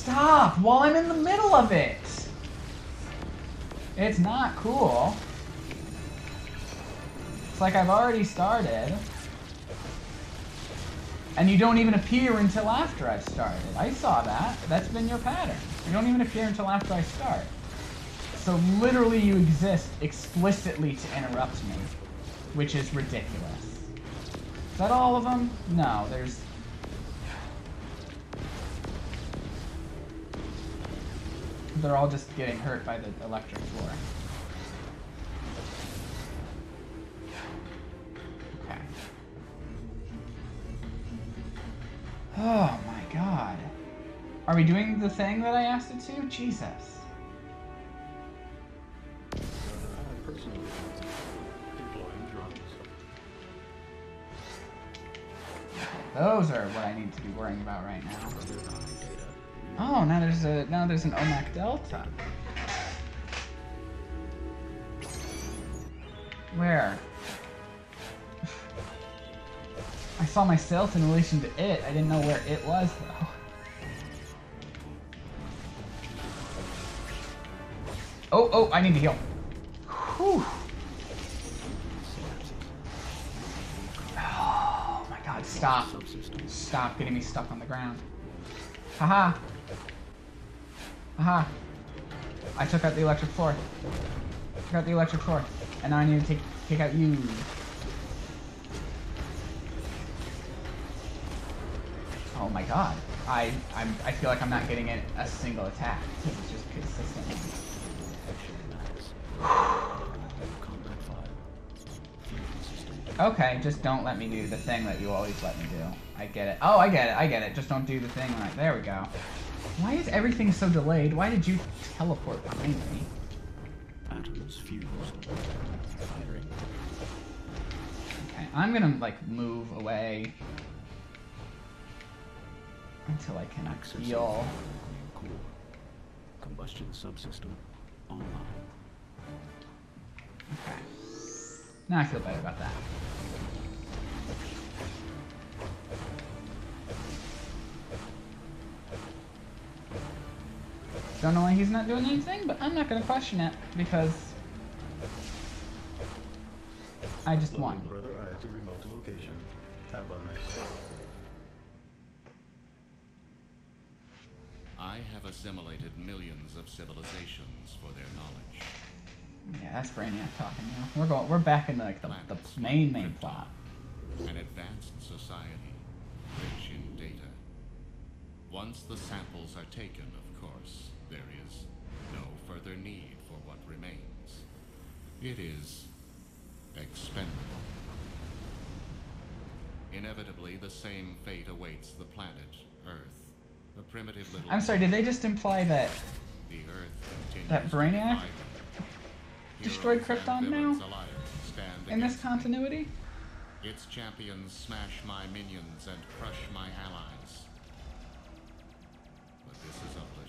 Stop! While I'm in the middle of it! It's not cool. It's like I've already started. And you don't even appear until after I've started. I saw that. That's been your pattern. You don't even appear until after I start. So literally you exist explicitly to interrupt me, which is ridiculous. Is that all of them? No, there's... They're all just getting hurt by the electric floor. Okay. Oh my god. Are we doing the thing that I asked it to? Jesus. Those are what I need to be worrying about right now. Oh, now there's a now there's an OMAC Delta. Where? I saw myself in relation to it. I didn't know where it was though. Oh, oh, I need to heal. Whew. Oh my god, stop. Stop getting me stuck on the ground. Haha. Haha. I took out the electric floor. I Took out the electric floor. And now I need to take take out you. Oh my god. I I'm I feel like I'm not getting a, a single attack. This is just consistently. Okay, just don't let me do the thing that you always let me do. I get it. Oh, I get it. I get it. Just don't do the thing. There we go. Why is everything so delayed? Why did you teleport behind me? Atoms fused. Firing. Okay, I'm gonna like move away until I can Access heal. Core. Combustion subsystem online. Okay. Now I feel better about that. Don't know why he's not doing anything, but I'm not gonna question it because I just won. Loading Brother Eye to remote location. Have a nice day. I have assimilated millions of civilizations for their knowledge. Yeah, that's Brainiac talking now. We're going. We're back in like the, the main main plot. An advanced society, rich in data. Once the samples are taken, of course, there is no further need for what remains. It is expendable. Inevitably, the same fate awaits the planet Earth, a primitive little. I'm sorry. Did they just imply that The Earth that Brainiac destroyed Krypton now in this continuity? Its champions smash my minions and crush my allies. But this is of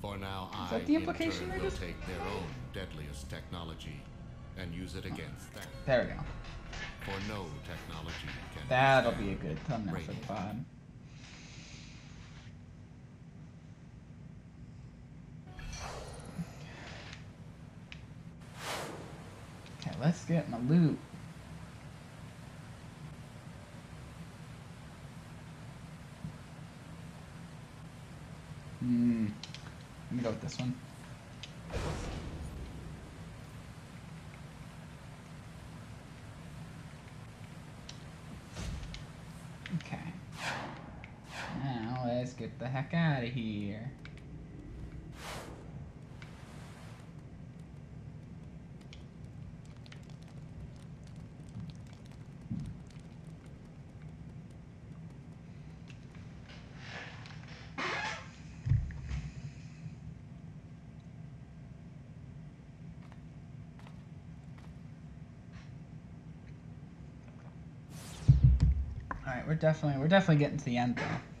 For now, Is I that the in implication turn will just- take their own deadliest technology and use it against them. There we go. For no technology can That'll be a good thumbnail for the pod. Okay, let's get my loot. Hmm. Let me go with this one. Okay. Now let's get the heck out of here. Alright, we're definitely we're definitely getting to the end though.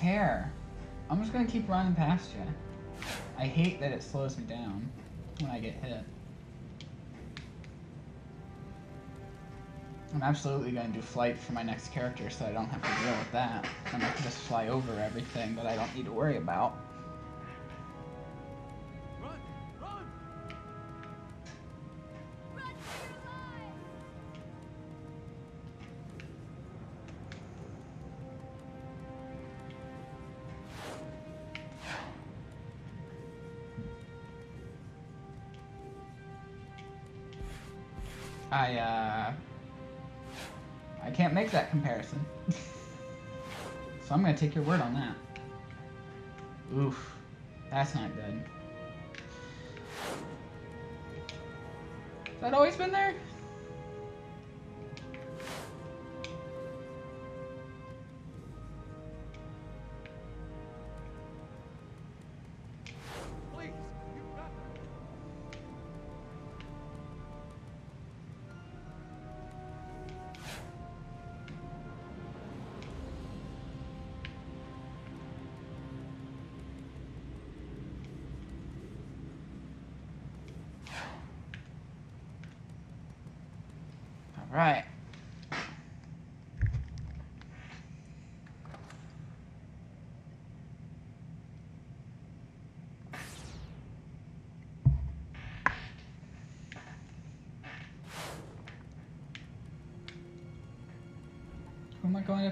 Care. I'm just gonna keep running past you. I hate that it slows me down when I get hit. I'm absolutely going to do flight for my next character so I don't have to deal with that. And I can just fly over everything that I don't need to worry about. I, uh... I can't make that comparison. so I'm gonna take your word on that. Oof. That's not good. Has that always been there?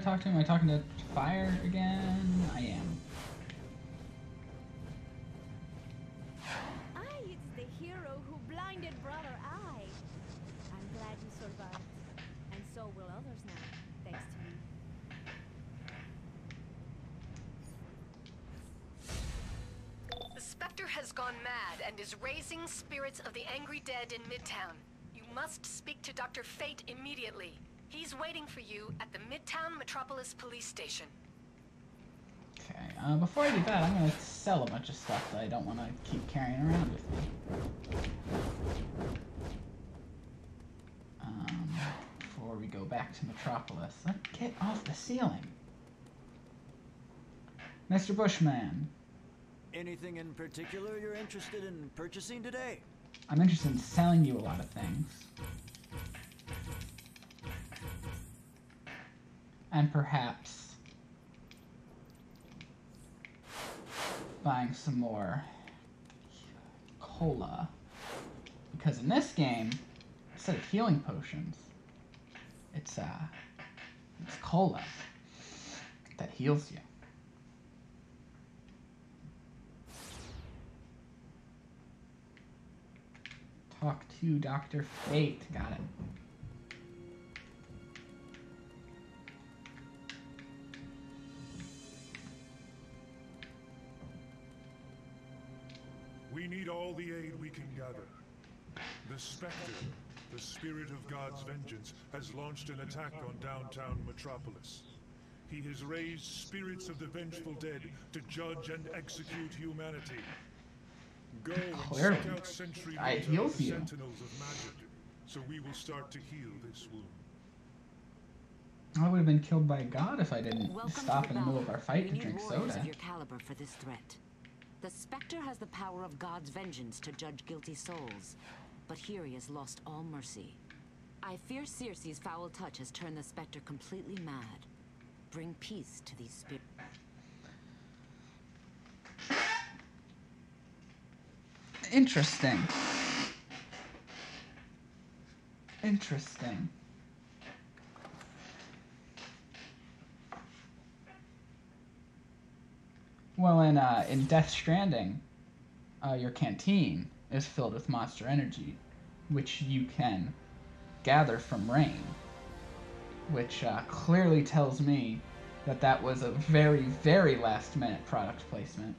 Who am I going to talk to? Am I talking to Fire again? I am. I it's the hero who blinded Brother Eye. I'm glad you survived. And so will others now, thanks to you. The Spectre has gone mad and is raising spirits of the angry dead in Midtown. You must speak to Dr. Fate immediately. He's waiting for you at the Midtown Metropolis Police Station. Okay, uh, before I do that, I'm gonna sell a bunch of stuff that I don't want to keep carrying around with me. Um, before we go back to Metropolis, let's get off the ceiling. Mr. Bushman, Anything in particular you're interested in purchasing today? I'm interested in selling you a lot of things. And perhaps buying some more cola. Because in this game, instead of healing potions, it's uh it's cola that heals you. Talk to Dr. Fate. Got it. Need all the aid we can gather. The Spectre, the spirit of God's vengeance, has launched an attack on downtown Metropolis. He has raised spirits of the vengeful dead to judge and execute humanity. Go and Clearly. seek out Sentry I Hunter the you. Sentinels of Magic, so we will start to heal this wound. I would have been killed by God if I didn't Welcome stop in the middle of our fight we to need drink warriors soda. The Spectre has the power of God's vengeance to judge guilty souls, but here he has lost all mercy. I fear Circe's foul touch has turned the Spectre completely mad. Bring peace to these spirits. Interesting. Interesting. Well, in uh, in Death Stranding, uh, your canteen is filled with monster energy, which you can gather from rain. Which uh, clearly tells me that that was a very, very last minute product placement.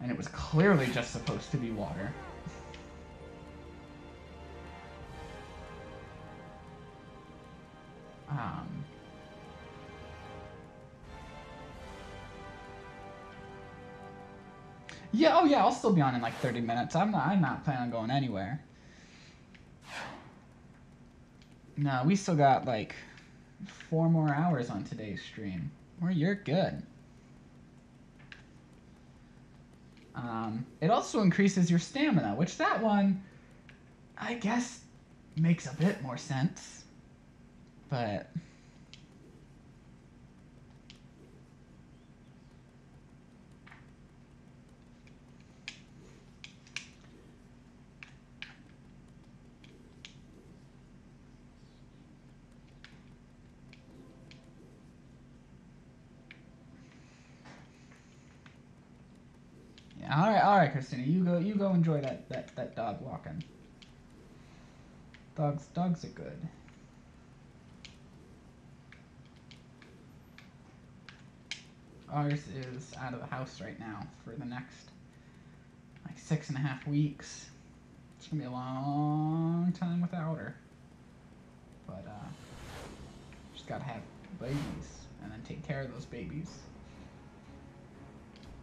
And it was clearly just supposed to be water. Um, yeah, oh yeah, I'll still be on in like 30 minutes. I'm not I'm not planning on going anywhere. No, we still got like four more hours on today's stream. Or you're good. Um, it also increases your stamina, which that one, I guess, makes a bit more sense. But all right, all right, Christina, you go, you go enjoy that that that dog walking. Dogs, dogs are good. Ours is out of the house right now for the next like six and a half weeks. It's gonna be a long time without her. But uh, just gotta have babies and then take care of those babies.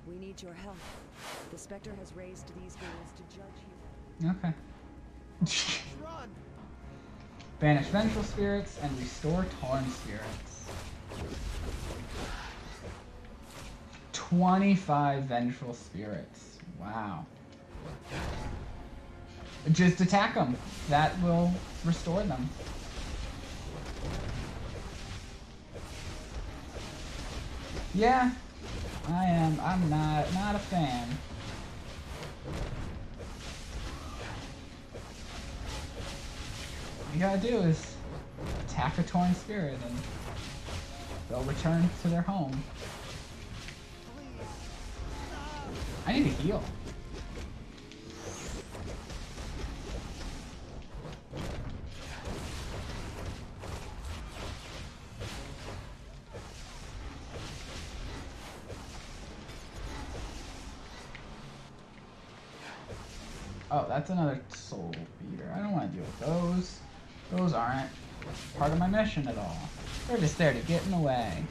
We need your help. The Spectre has raised these girls to judge you. Okay. <laughs> Banish vengeful spirits and restore torn spirits. 25 vengeful spirits. Wow. Just attack them. That will restore them. Yeah, I am. I'm not not a fan. All you gotta do is attack a torn spirit and they'll return to their home. I need to heal. That's another soul beater. I don't want to deal with those. Those aren't part of my mission at all. They're just there to get in the way.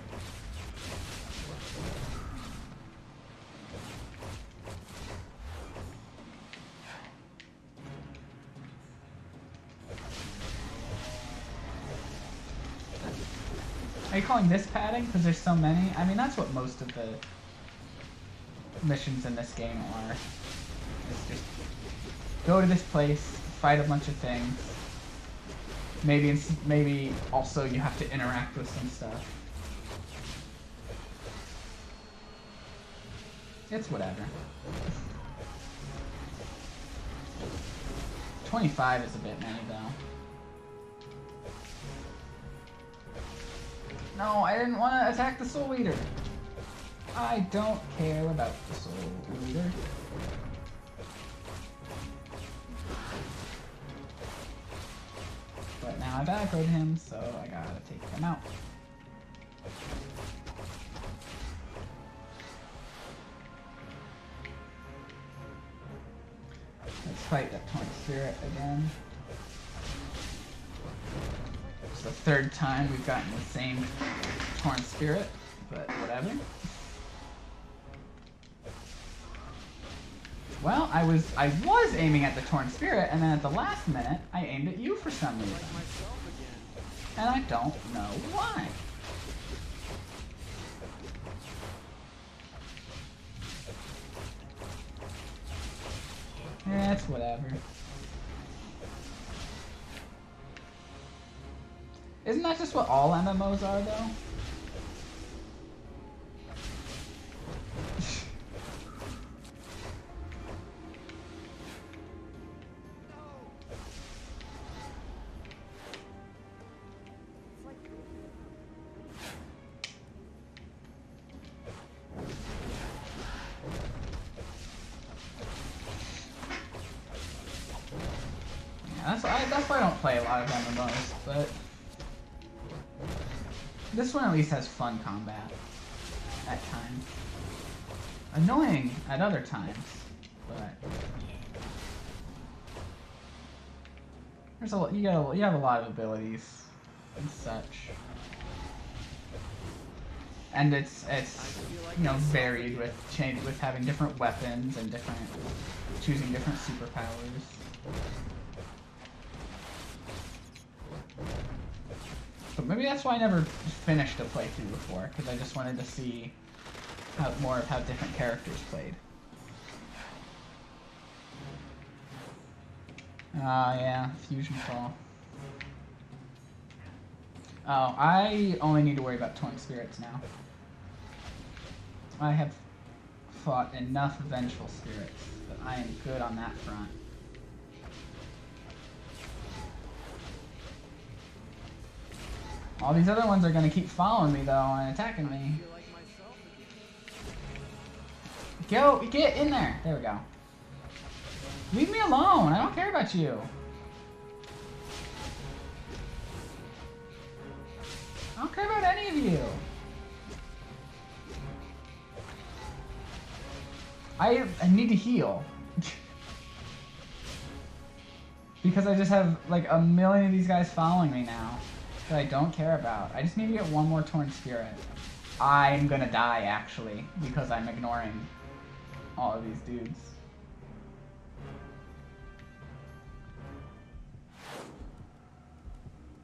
Are you calling this padding? Because there's so many? I mean, that's what most of the missions in this game are. It's just go to this place, fight a bunch of things. Maybe maybe also you have to interact with some stuff. It's whatever. 25 is a bit many though. No, I didn't want to attack the Soul Eater. I don't care about the Soul Eater. Now I baggroed him, so I gotta take him out. Let's fight that Torn Spirit again. It's the third time we've gotten the same Torn Spirit, but whatever. Well, I was I was aiming at the Torn Spirit, and then at the last minute, I aimed at you for some reason. And I don't know why. That's whatever. Isn't that just what all MMOs are, though? At least has fun combat at times. Annoying at other times, but there's a you got you have a lot of abilities and such, and it's it's you know varied with change with having different weapons and different choosing different superpowers. But maybe that's why I never finished a playthrough before, because I just wanted to see how more of how different characters played. Ah, uh, yeah, FusionFall. Oh, I only need to worry about Torn Spirits now. I have fought enough Vengeful Spirits that I am good on that front. All these other ones are gonna keep following me though and attacking me. Go, get in there. There we go. Leave me alone. I don't care about you. I don't care about any of you. I, I need to heal. <laughs> because I just have like a million of these guys following me now that I don't care about. I just need to get one more Torn Spirit. I'm gonna die, actually, because I'm ignoring all of these dudes.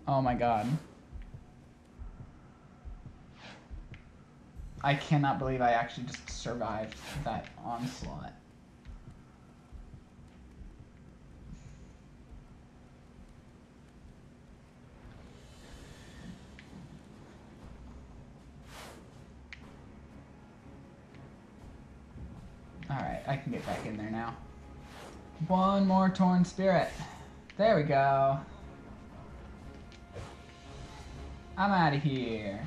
Oh my god. I cannot believe I actually just survived that onslaught. Alright, I can get back in there now. One more Torn Spirit. There we go. I'm out of here.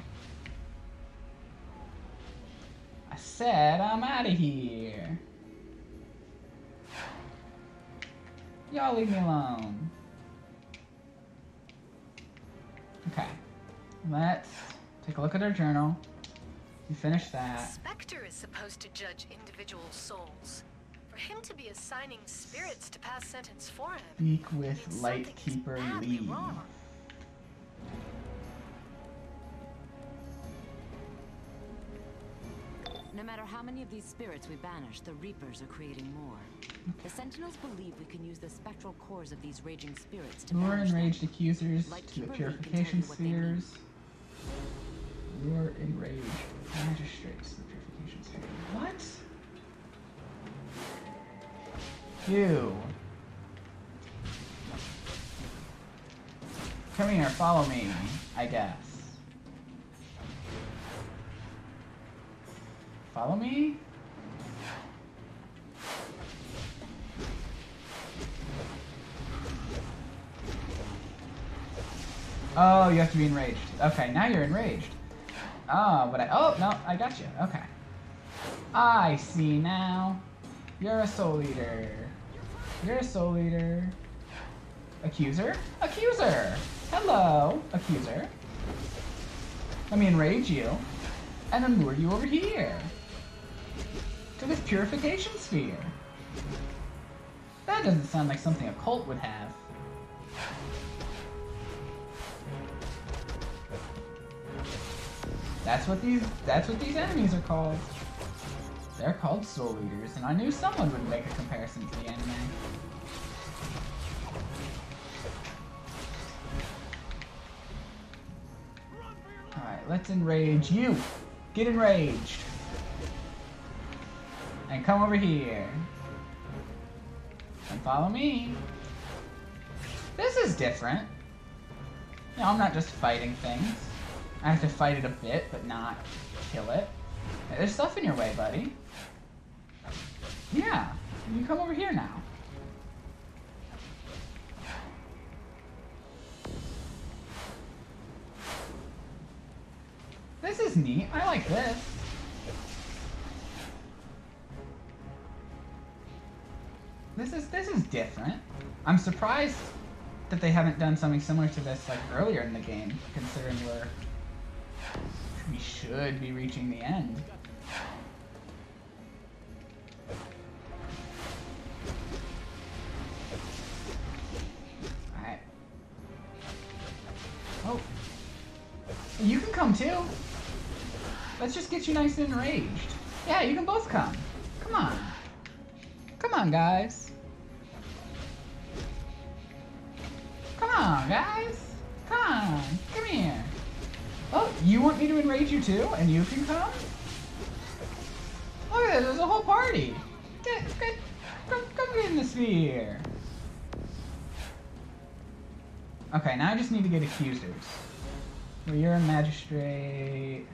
I said I'm out of here. Y'all leave me alone. Okay. Let's take a look at our journal. We finished that. Spectre is supposed to judge individual souls. For him to be assigning spirits to pass sentence for him. Speak with Lightkeeper Lee. Wrong. No matter how many of these spirits we banish, the Reapers are creating more. The Sentinels believe we can use the spectral cores of these raging spirits to Lure banish them. enraged accusers to the Lightkeeper Lee can purification tell you. Lure enraged magistrates the purification sphere. What? You. Come here, follow me, I guess. Follow me? Oh, you have to be enraged. Okay, now you're enraged. Oh, but I... Oh, no, I got you. Okay. I see now. You're a soul eater. You're a soul eater. Accuser? Accuser! Hello, accuser. Let me enrage you. And then lure you over here. To this purification sphere. That doesn't sound like something a cult would have. That's what these that's what these enemies are called. They're called soul eaters, and I knew someone would make a comparison to the anime. Alright, let's enrage you. Get enraged. And come over here. And follow me. This is different. You know, I'm not just fighting things. I have to fight it a bit, but not kill it. Hey, There's stuff in your way, buddy. Yeah, you come over here now. This is neat. I like this. This is this is different. I'm surprised that they haven't done something similar to this like earlier in the game, considering we're we should be reaching the end. Alright. Oh. You can come too. Let's just get you nice and enraged. Yeah, you can both come. Come on. Come on, guys. Too? And you can come? Look at this, there's a whole party. Get, get, come, come get in the sphere. Okay, now I just need to get accusers. Well, you're a magistrate.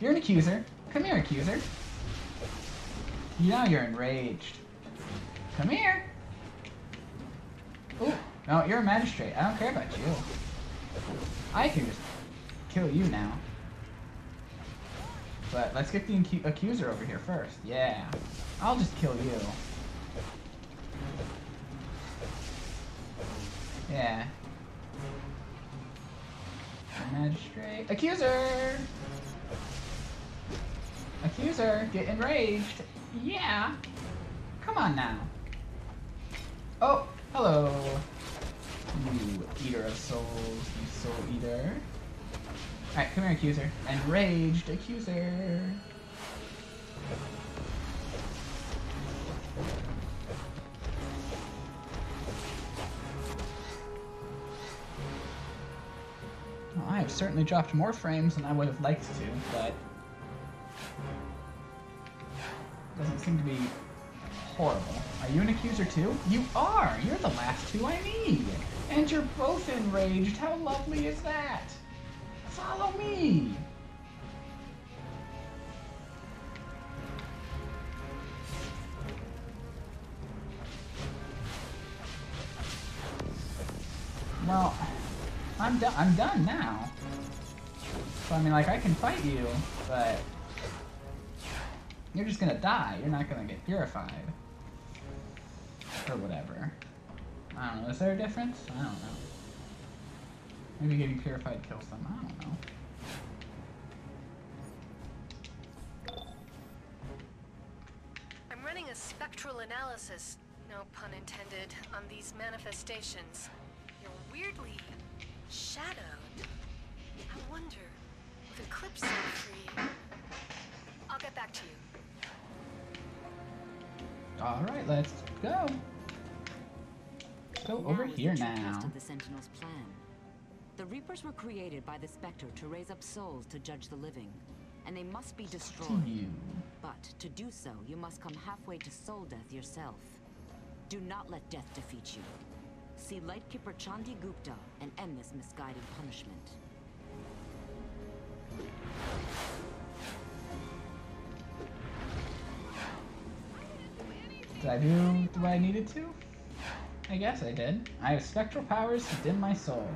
You're an accuser. Come here, accuser. Now you're enraged. Come here. Oh, no, you're a magistrate. I don't care about you. I can just kill you now. But let's get the accuser over here first. Yeah. I'll just kill you. Yeah. Magistrate. Accuser! Accuser, get enraged. Yeah. Come on now. Oh, hello. You eater of souls, you soul eater. Alright, come here, accuser. Enraged accuser. Well, I have certainly dropped more frames than I would have liked to, but doesn't seem to be horrible. Are you an accuser too? You are! You're the last two I need! And you're both enraged! How lovely is that? Follow me! Well, I'm done. I'm done now. So I mean, like, I can fight you, but you're just gonna die. You're not gonna get purified. Or whatever. I don't know. Is there a difference? I don't know. Maybe getting purified kills them. I don't know. I'm running a spectral analysis, no pun intended, on these manifestations. You're weirdly shadowed. I wonder, with Eclipso free... I'll get back to you. Alright, let's go. Let's go over here now. of the Sentinel's plan. The Reapers were created by the Spectre to raise up souls to judge the living, and they must be destroyed. you. But to do so, you must come halfway to soul death yourself. Do not let death defeat you. See Lightkeeper Chandi Gupta and end this misguided punishment. Did I do what I needed to? I guess I did. I have spectral powers to dim my soul.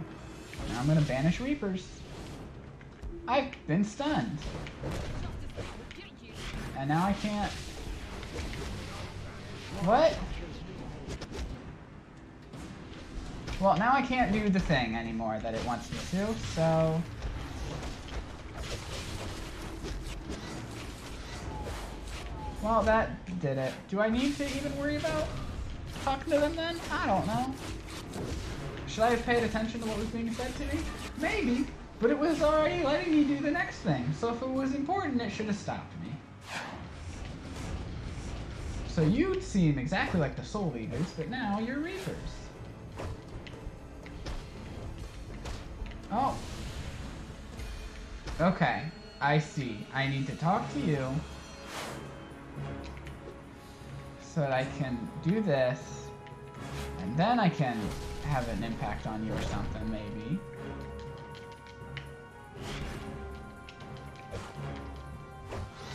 Now I'm gonna banish Reapers. I've been stunned. And now I can't... What? Well, now I can't do the thing anymore that it wants me to, so... Well, that did it. Do I need to even worry about talking to them then? I don't know. Should I have paid attention to what was being said to me? Maybe, but it was already letting me do the next thing, so if it was important, it should have stopped me. So you seem exactly like the Soul Eaters, but now you're Reapers. Oh. Okay, I see. I need to talk to you so that I can do this, and then I can have an impact on you or something, maybe.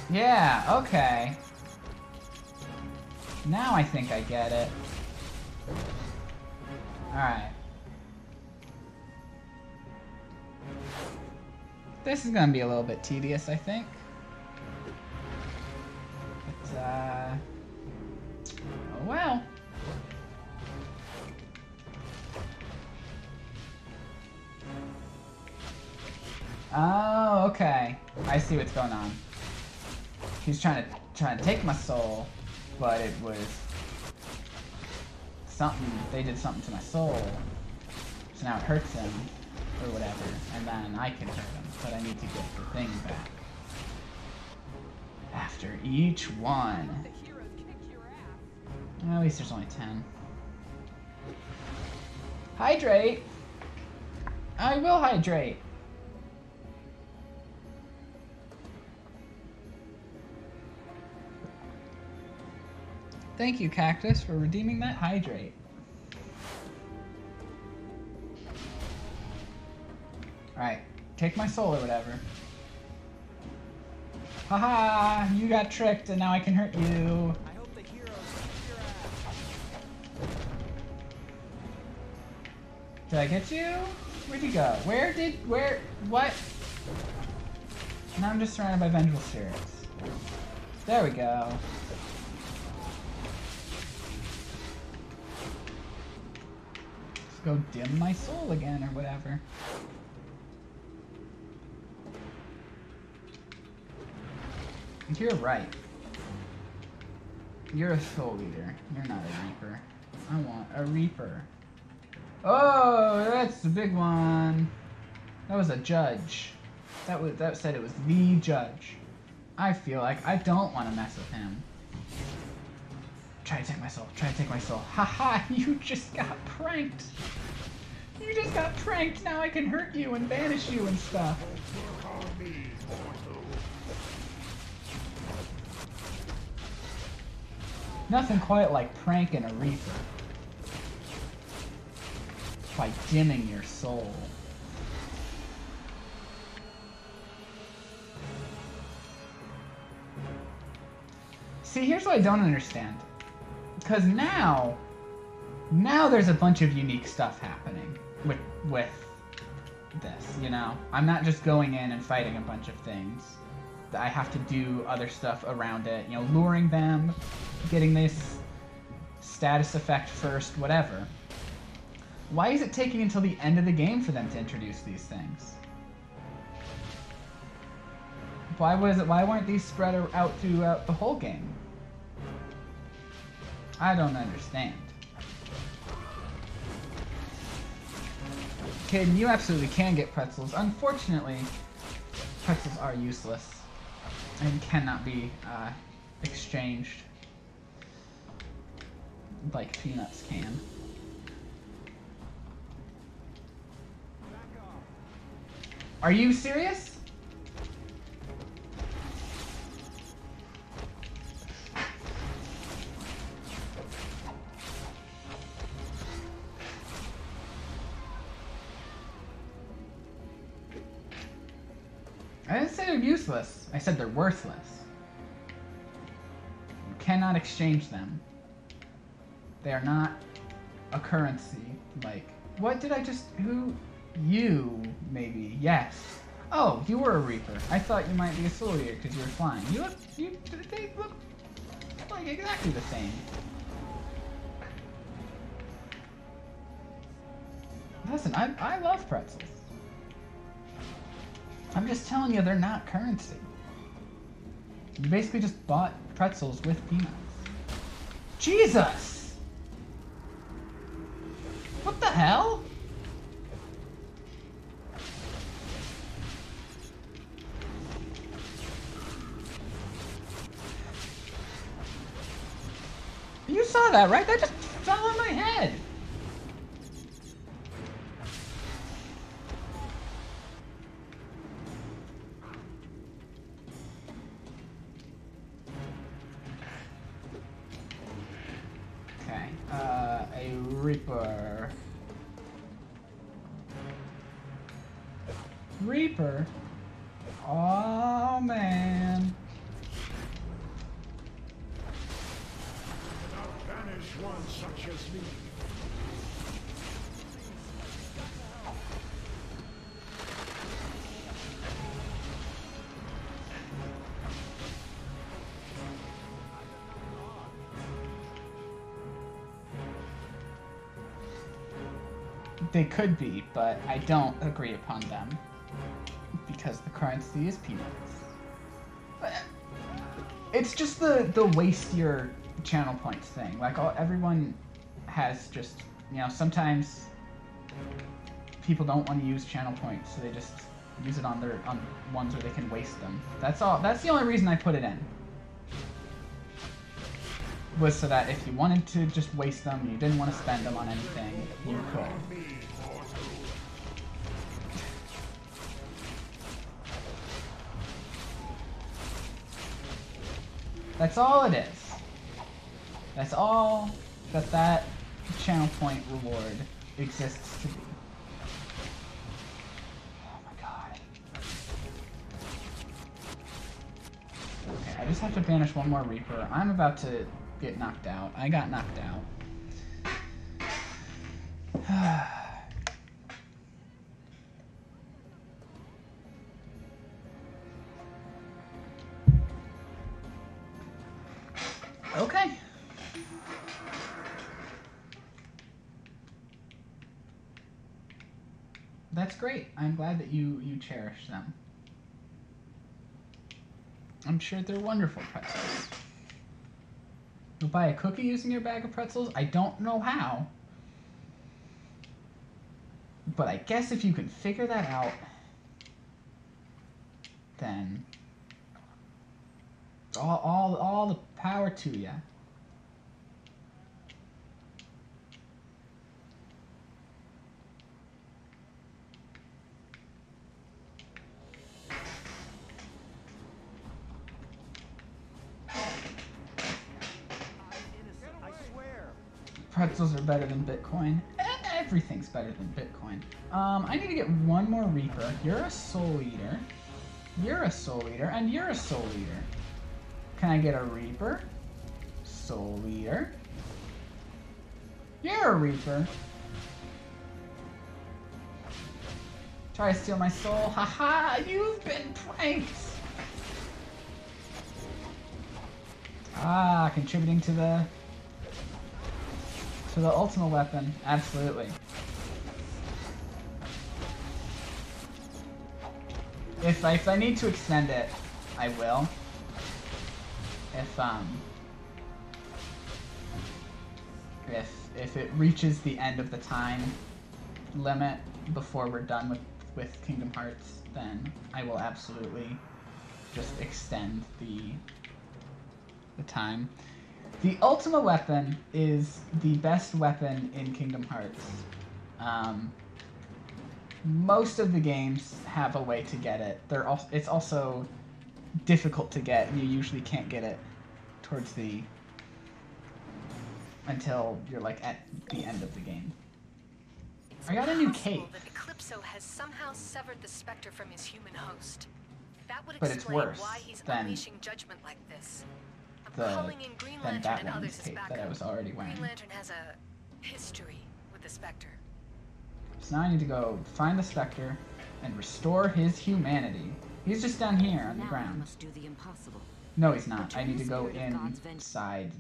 Yeah, okay. Now I think I get it. Alright. This is gonna be a little bit tedious, I think. But, uh... Oh well. Oh, okay. I see what's going on. He's trying to trying to take my soul, but it was something. They did something to my soul, so now it hurts him or whatever, and then I can hurt him. But I need to get the thing back after each one. At least there's only ten. Hydrate. I will hydrate. Thank you, Cactus, for redeeming that hydrate. Alright, take my soul or whatever. Haha, you got tricked and now I can hurt you. Did I get you? Where'd you go? Where did, where, what? Now I'm just surrounded by vengeful spirits. There we go. Go dim my soul again or whatever. You're right. You're a soul eater. You're not a reaper. I want a reaper. Oh, that's the big one. That was a judge. That was that said it was the judge. I feel like I don't want to mess with him. Try to take my soul. Try to take my soul. <laughs> Haha, you just got pranked. You just got pranked. Now I can hurt you and banish you and stuff. Nothing quite like pranking a Reaper. By dimming your soul. See, here's what I don't understand. Because now, now there's a bunch of unique stuff happening with with this, you know? I'm not just going in and fighting a bunch of things. I have to do other stuff around it, you know, luring them, getting this status effect first, whatever. Why is it taking until the end of the game for them to introduce these things? Why was it? Why weren't these spread out throughout the whole game? I don't understand. Kid, you absolutely can get pretzels. Unfortunately, pretzels are useless and cannot be uh, exchanged like peanuts can. Are you serious? They're useless. I said they're worthless. You cannot exchange them. They are not a currency. Like, what did I just... Who... You, maybe. Yes. Oh, you were a Reaper. I thought you might be a Soul Eater because you were flying. You look... You, they look like exactly the same. Listen, I, I love pretzels. I'm just telling you, they're not currency. You basically just bought pretzels with peanuts. Jesus! What the hell? You saw that, right? That just fell on my head. Reaper. Reaper? Oh man. One such as me. They could be, but I don't agree upon them. Because the currency is peanuts. It's just the the waste your channel points thing. Like all, everyone has just you know sometimes people don't want to use channel points, so they just use it on their on ones where they can waste them. That's all. That's the only reason I put it in. Was so that if you wanted to just waste them, you didn't want to spend them on anything, you could. That's all it is. That's all that that channel point reward exists to be. Oh my god. Okay, I just have to banish one more Reaper. I'm about to get knocked out. I got knocked out. <sighs> okay. That's great. I'm glad that you you cherish them. I'm sure they're wonderful pretzels. You'll buy a cookie using your bag of pretzels? I don't know how. But I guess if you can figure that out, then all, all, all the power to you. Pretzels are better than Bitcoin. Everything's better than Bitcoin. Um, I need to get one more Reaper. You're a Soul Eater. You're a Soul Eater, and you're a Soul Eater. Can I get a Reaper? Soul Eater. You're a Reaper. Try to steal my soul. Haha, you've been pranked. Ah, contributing to the to the Ultima weapon. Absolutely. If I, if I need to extend it, I will. If um if if it reaches the end of the time limit before we're done with with Kingdom Hearts, then I will absolutely just extend the the time. The Ultima weapon is the best weapon in Kingdom Hearts. Um, most of the games have a way to get it. They're al- it's also difficult to get, and you usually can't get it towards the until you're like at the end of the game. I got a new cape, that Eclipso has somehow severed the Spectre from his human host. That would But it's explain worse why he's than unleashing judgment like this. The calling in than Lantern and Batwoman's cape that I was already wearing. Green Lantern has a history with the Spectre. So now I need to go find the Spectre and restore his humanity. He's just down here on the ground. must do the impossible. No, he's not. I need to go spirit of God's vengeance. inside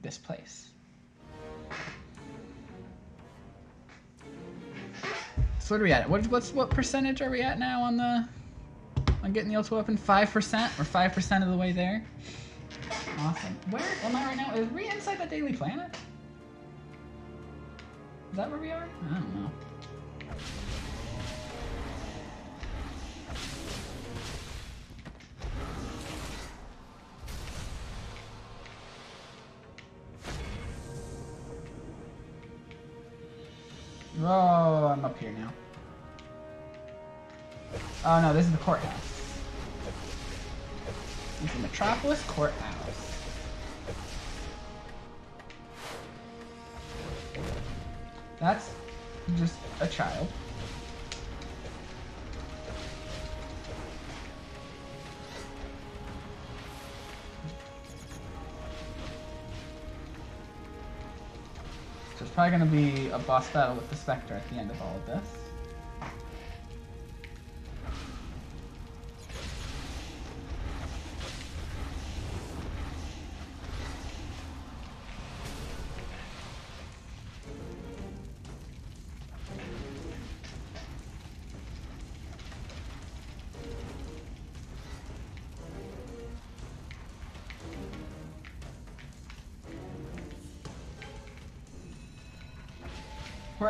this place. So what are we at? What what's what percentage are we at now on the on getting the ultra weapon? Five percent? We're five percent of the way there. Awesome. Where am I right now? Is we inside the Daily Planet? Is that where we are? I don't know. Oh, I'm up here now. Oh no, this is the courthouse. The Metropolis Courthouse. That's just a child. So it's probably going to be a boss battle with the Spectre at the end of all of this.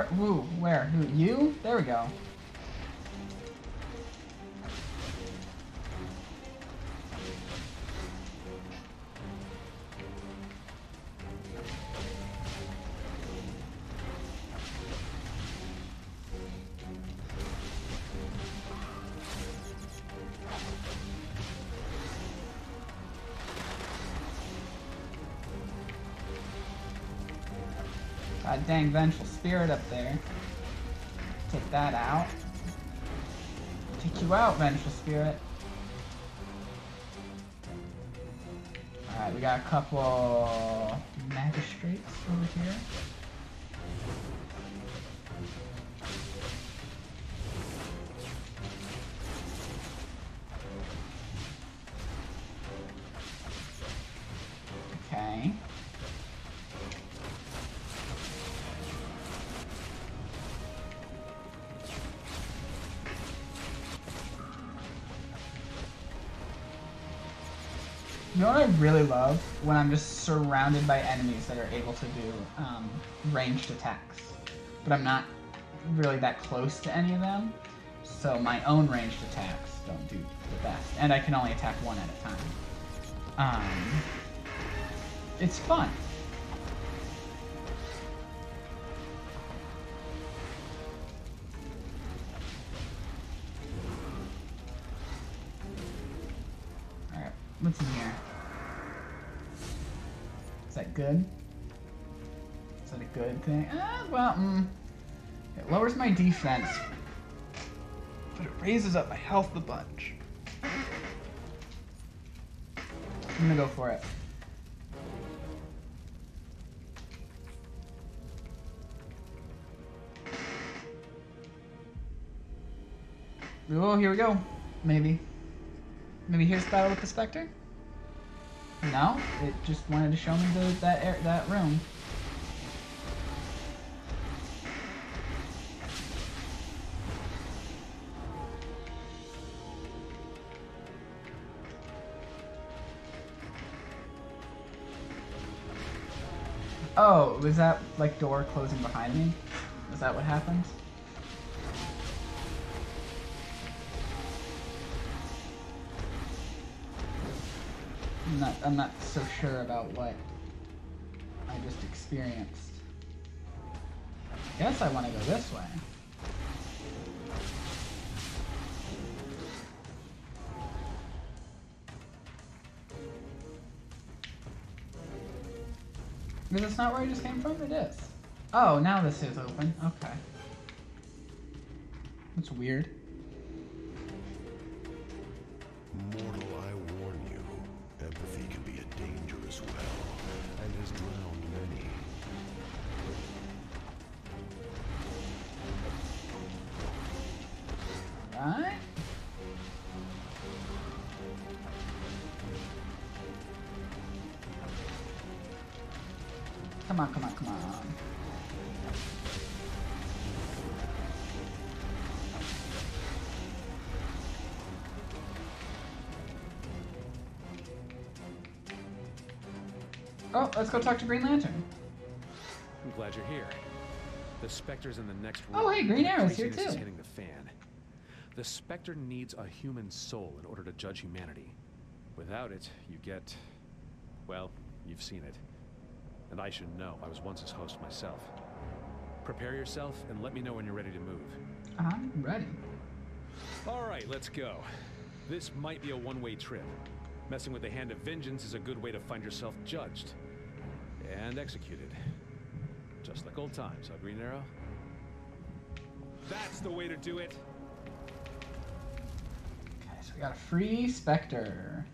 Where? Who? Where? Who? You? There we go. Dang vengeful spirit up there. Take that out. Take you out, vengeful spirit. Alright, we got a couple magistrates over here. I'm just surrounded by enemies that are able to do um, ranged attacks. But I'm not really that close to any of them, so my own ranged attacks don't do the best. And I can only attack one at a time. Um, it's fun. Defense, but it raises up my health a bunch. I'm gonna go for it. Oh, here we go. Maybe. Maybe here's Battle with the Spectre? No, it just wanted to show me the, that air, that room. Oh, was that like door closing behind me? Is that what happened? I'm not I'm not so sure about what I just experienced. Guess I want to go this way. Because it's not where I just came from? It is. Oh, now this is open. Okay. That's weird. Let's go talk to Green Lantern. I'm glad you're here. The Spectre's in the next room. Oh, hey, Green Arrow's here too. hitting the fan. The Spectre needs a human soul in order to judge humanity. Without it, you get... Well, you've seen it. And I should know. I was once his host myself. Prepare yourself and let me know when you're ready to move. I'm ready. All right, let's go. This might be a one-way trip. Messing with the Hand of Vengeance is a good way to find yourself judged. And executed. Just like old times, huh, Green Arrow? That's the way to do it! Okay, so we got a free Spectre.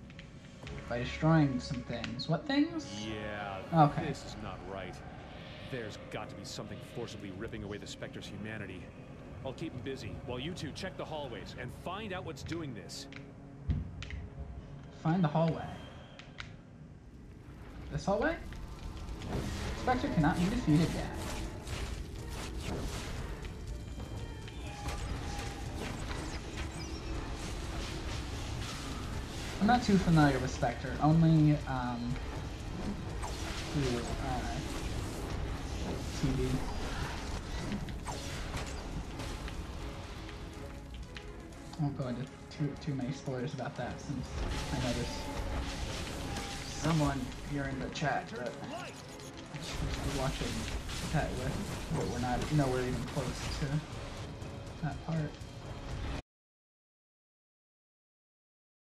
By destroying some things. What things? Yeah, Okay. this is not right. There's got to be something forcibly ripping away the Spectre's humanity. I'll keep him busy, while you two check the hallways and find out what's doing this. Find the hallway. This hallway? Spectre cannot be defeated yet. I'm not too familiar with Spectre, only um, through uh, TV. I won't go into too, too many spoilers about that since I know there's someone here in the chat. But... Watching that with, but we're not nowhere even close to that part.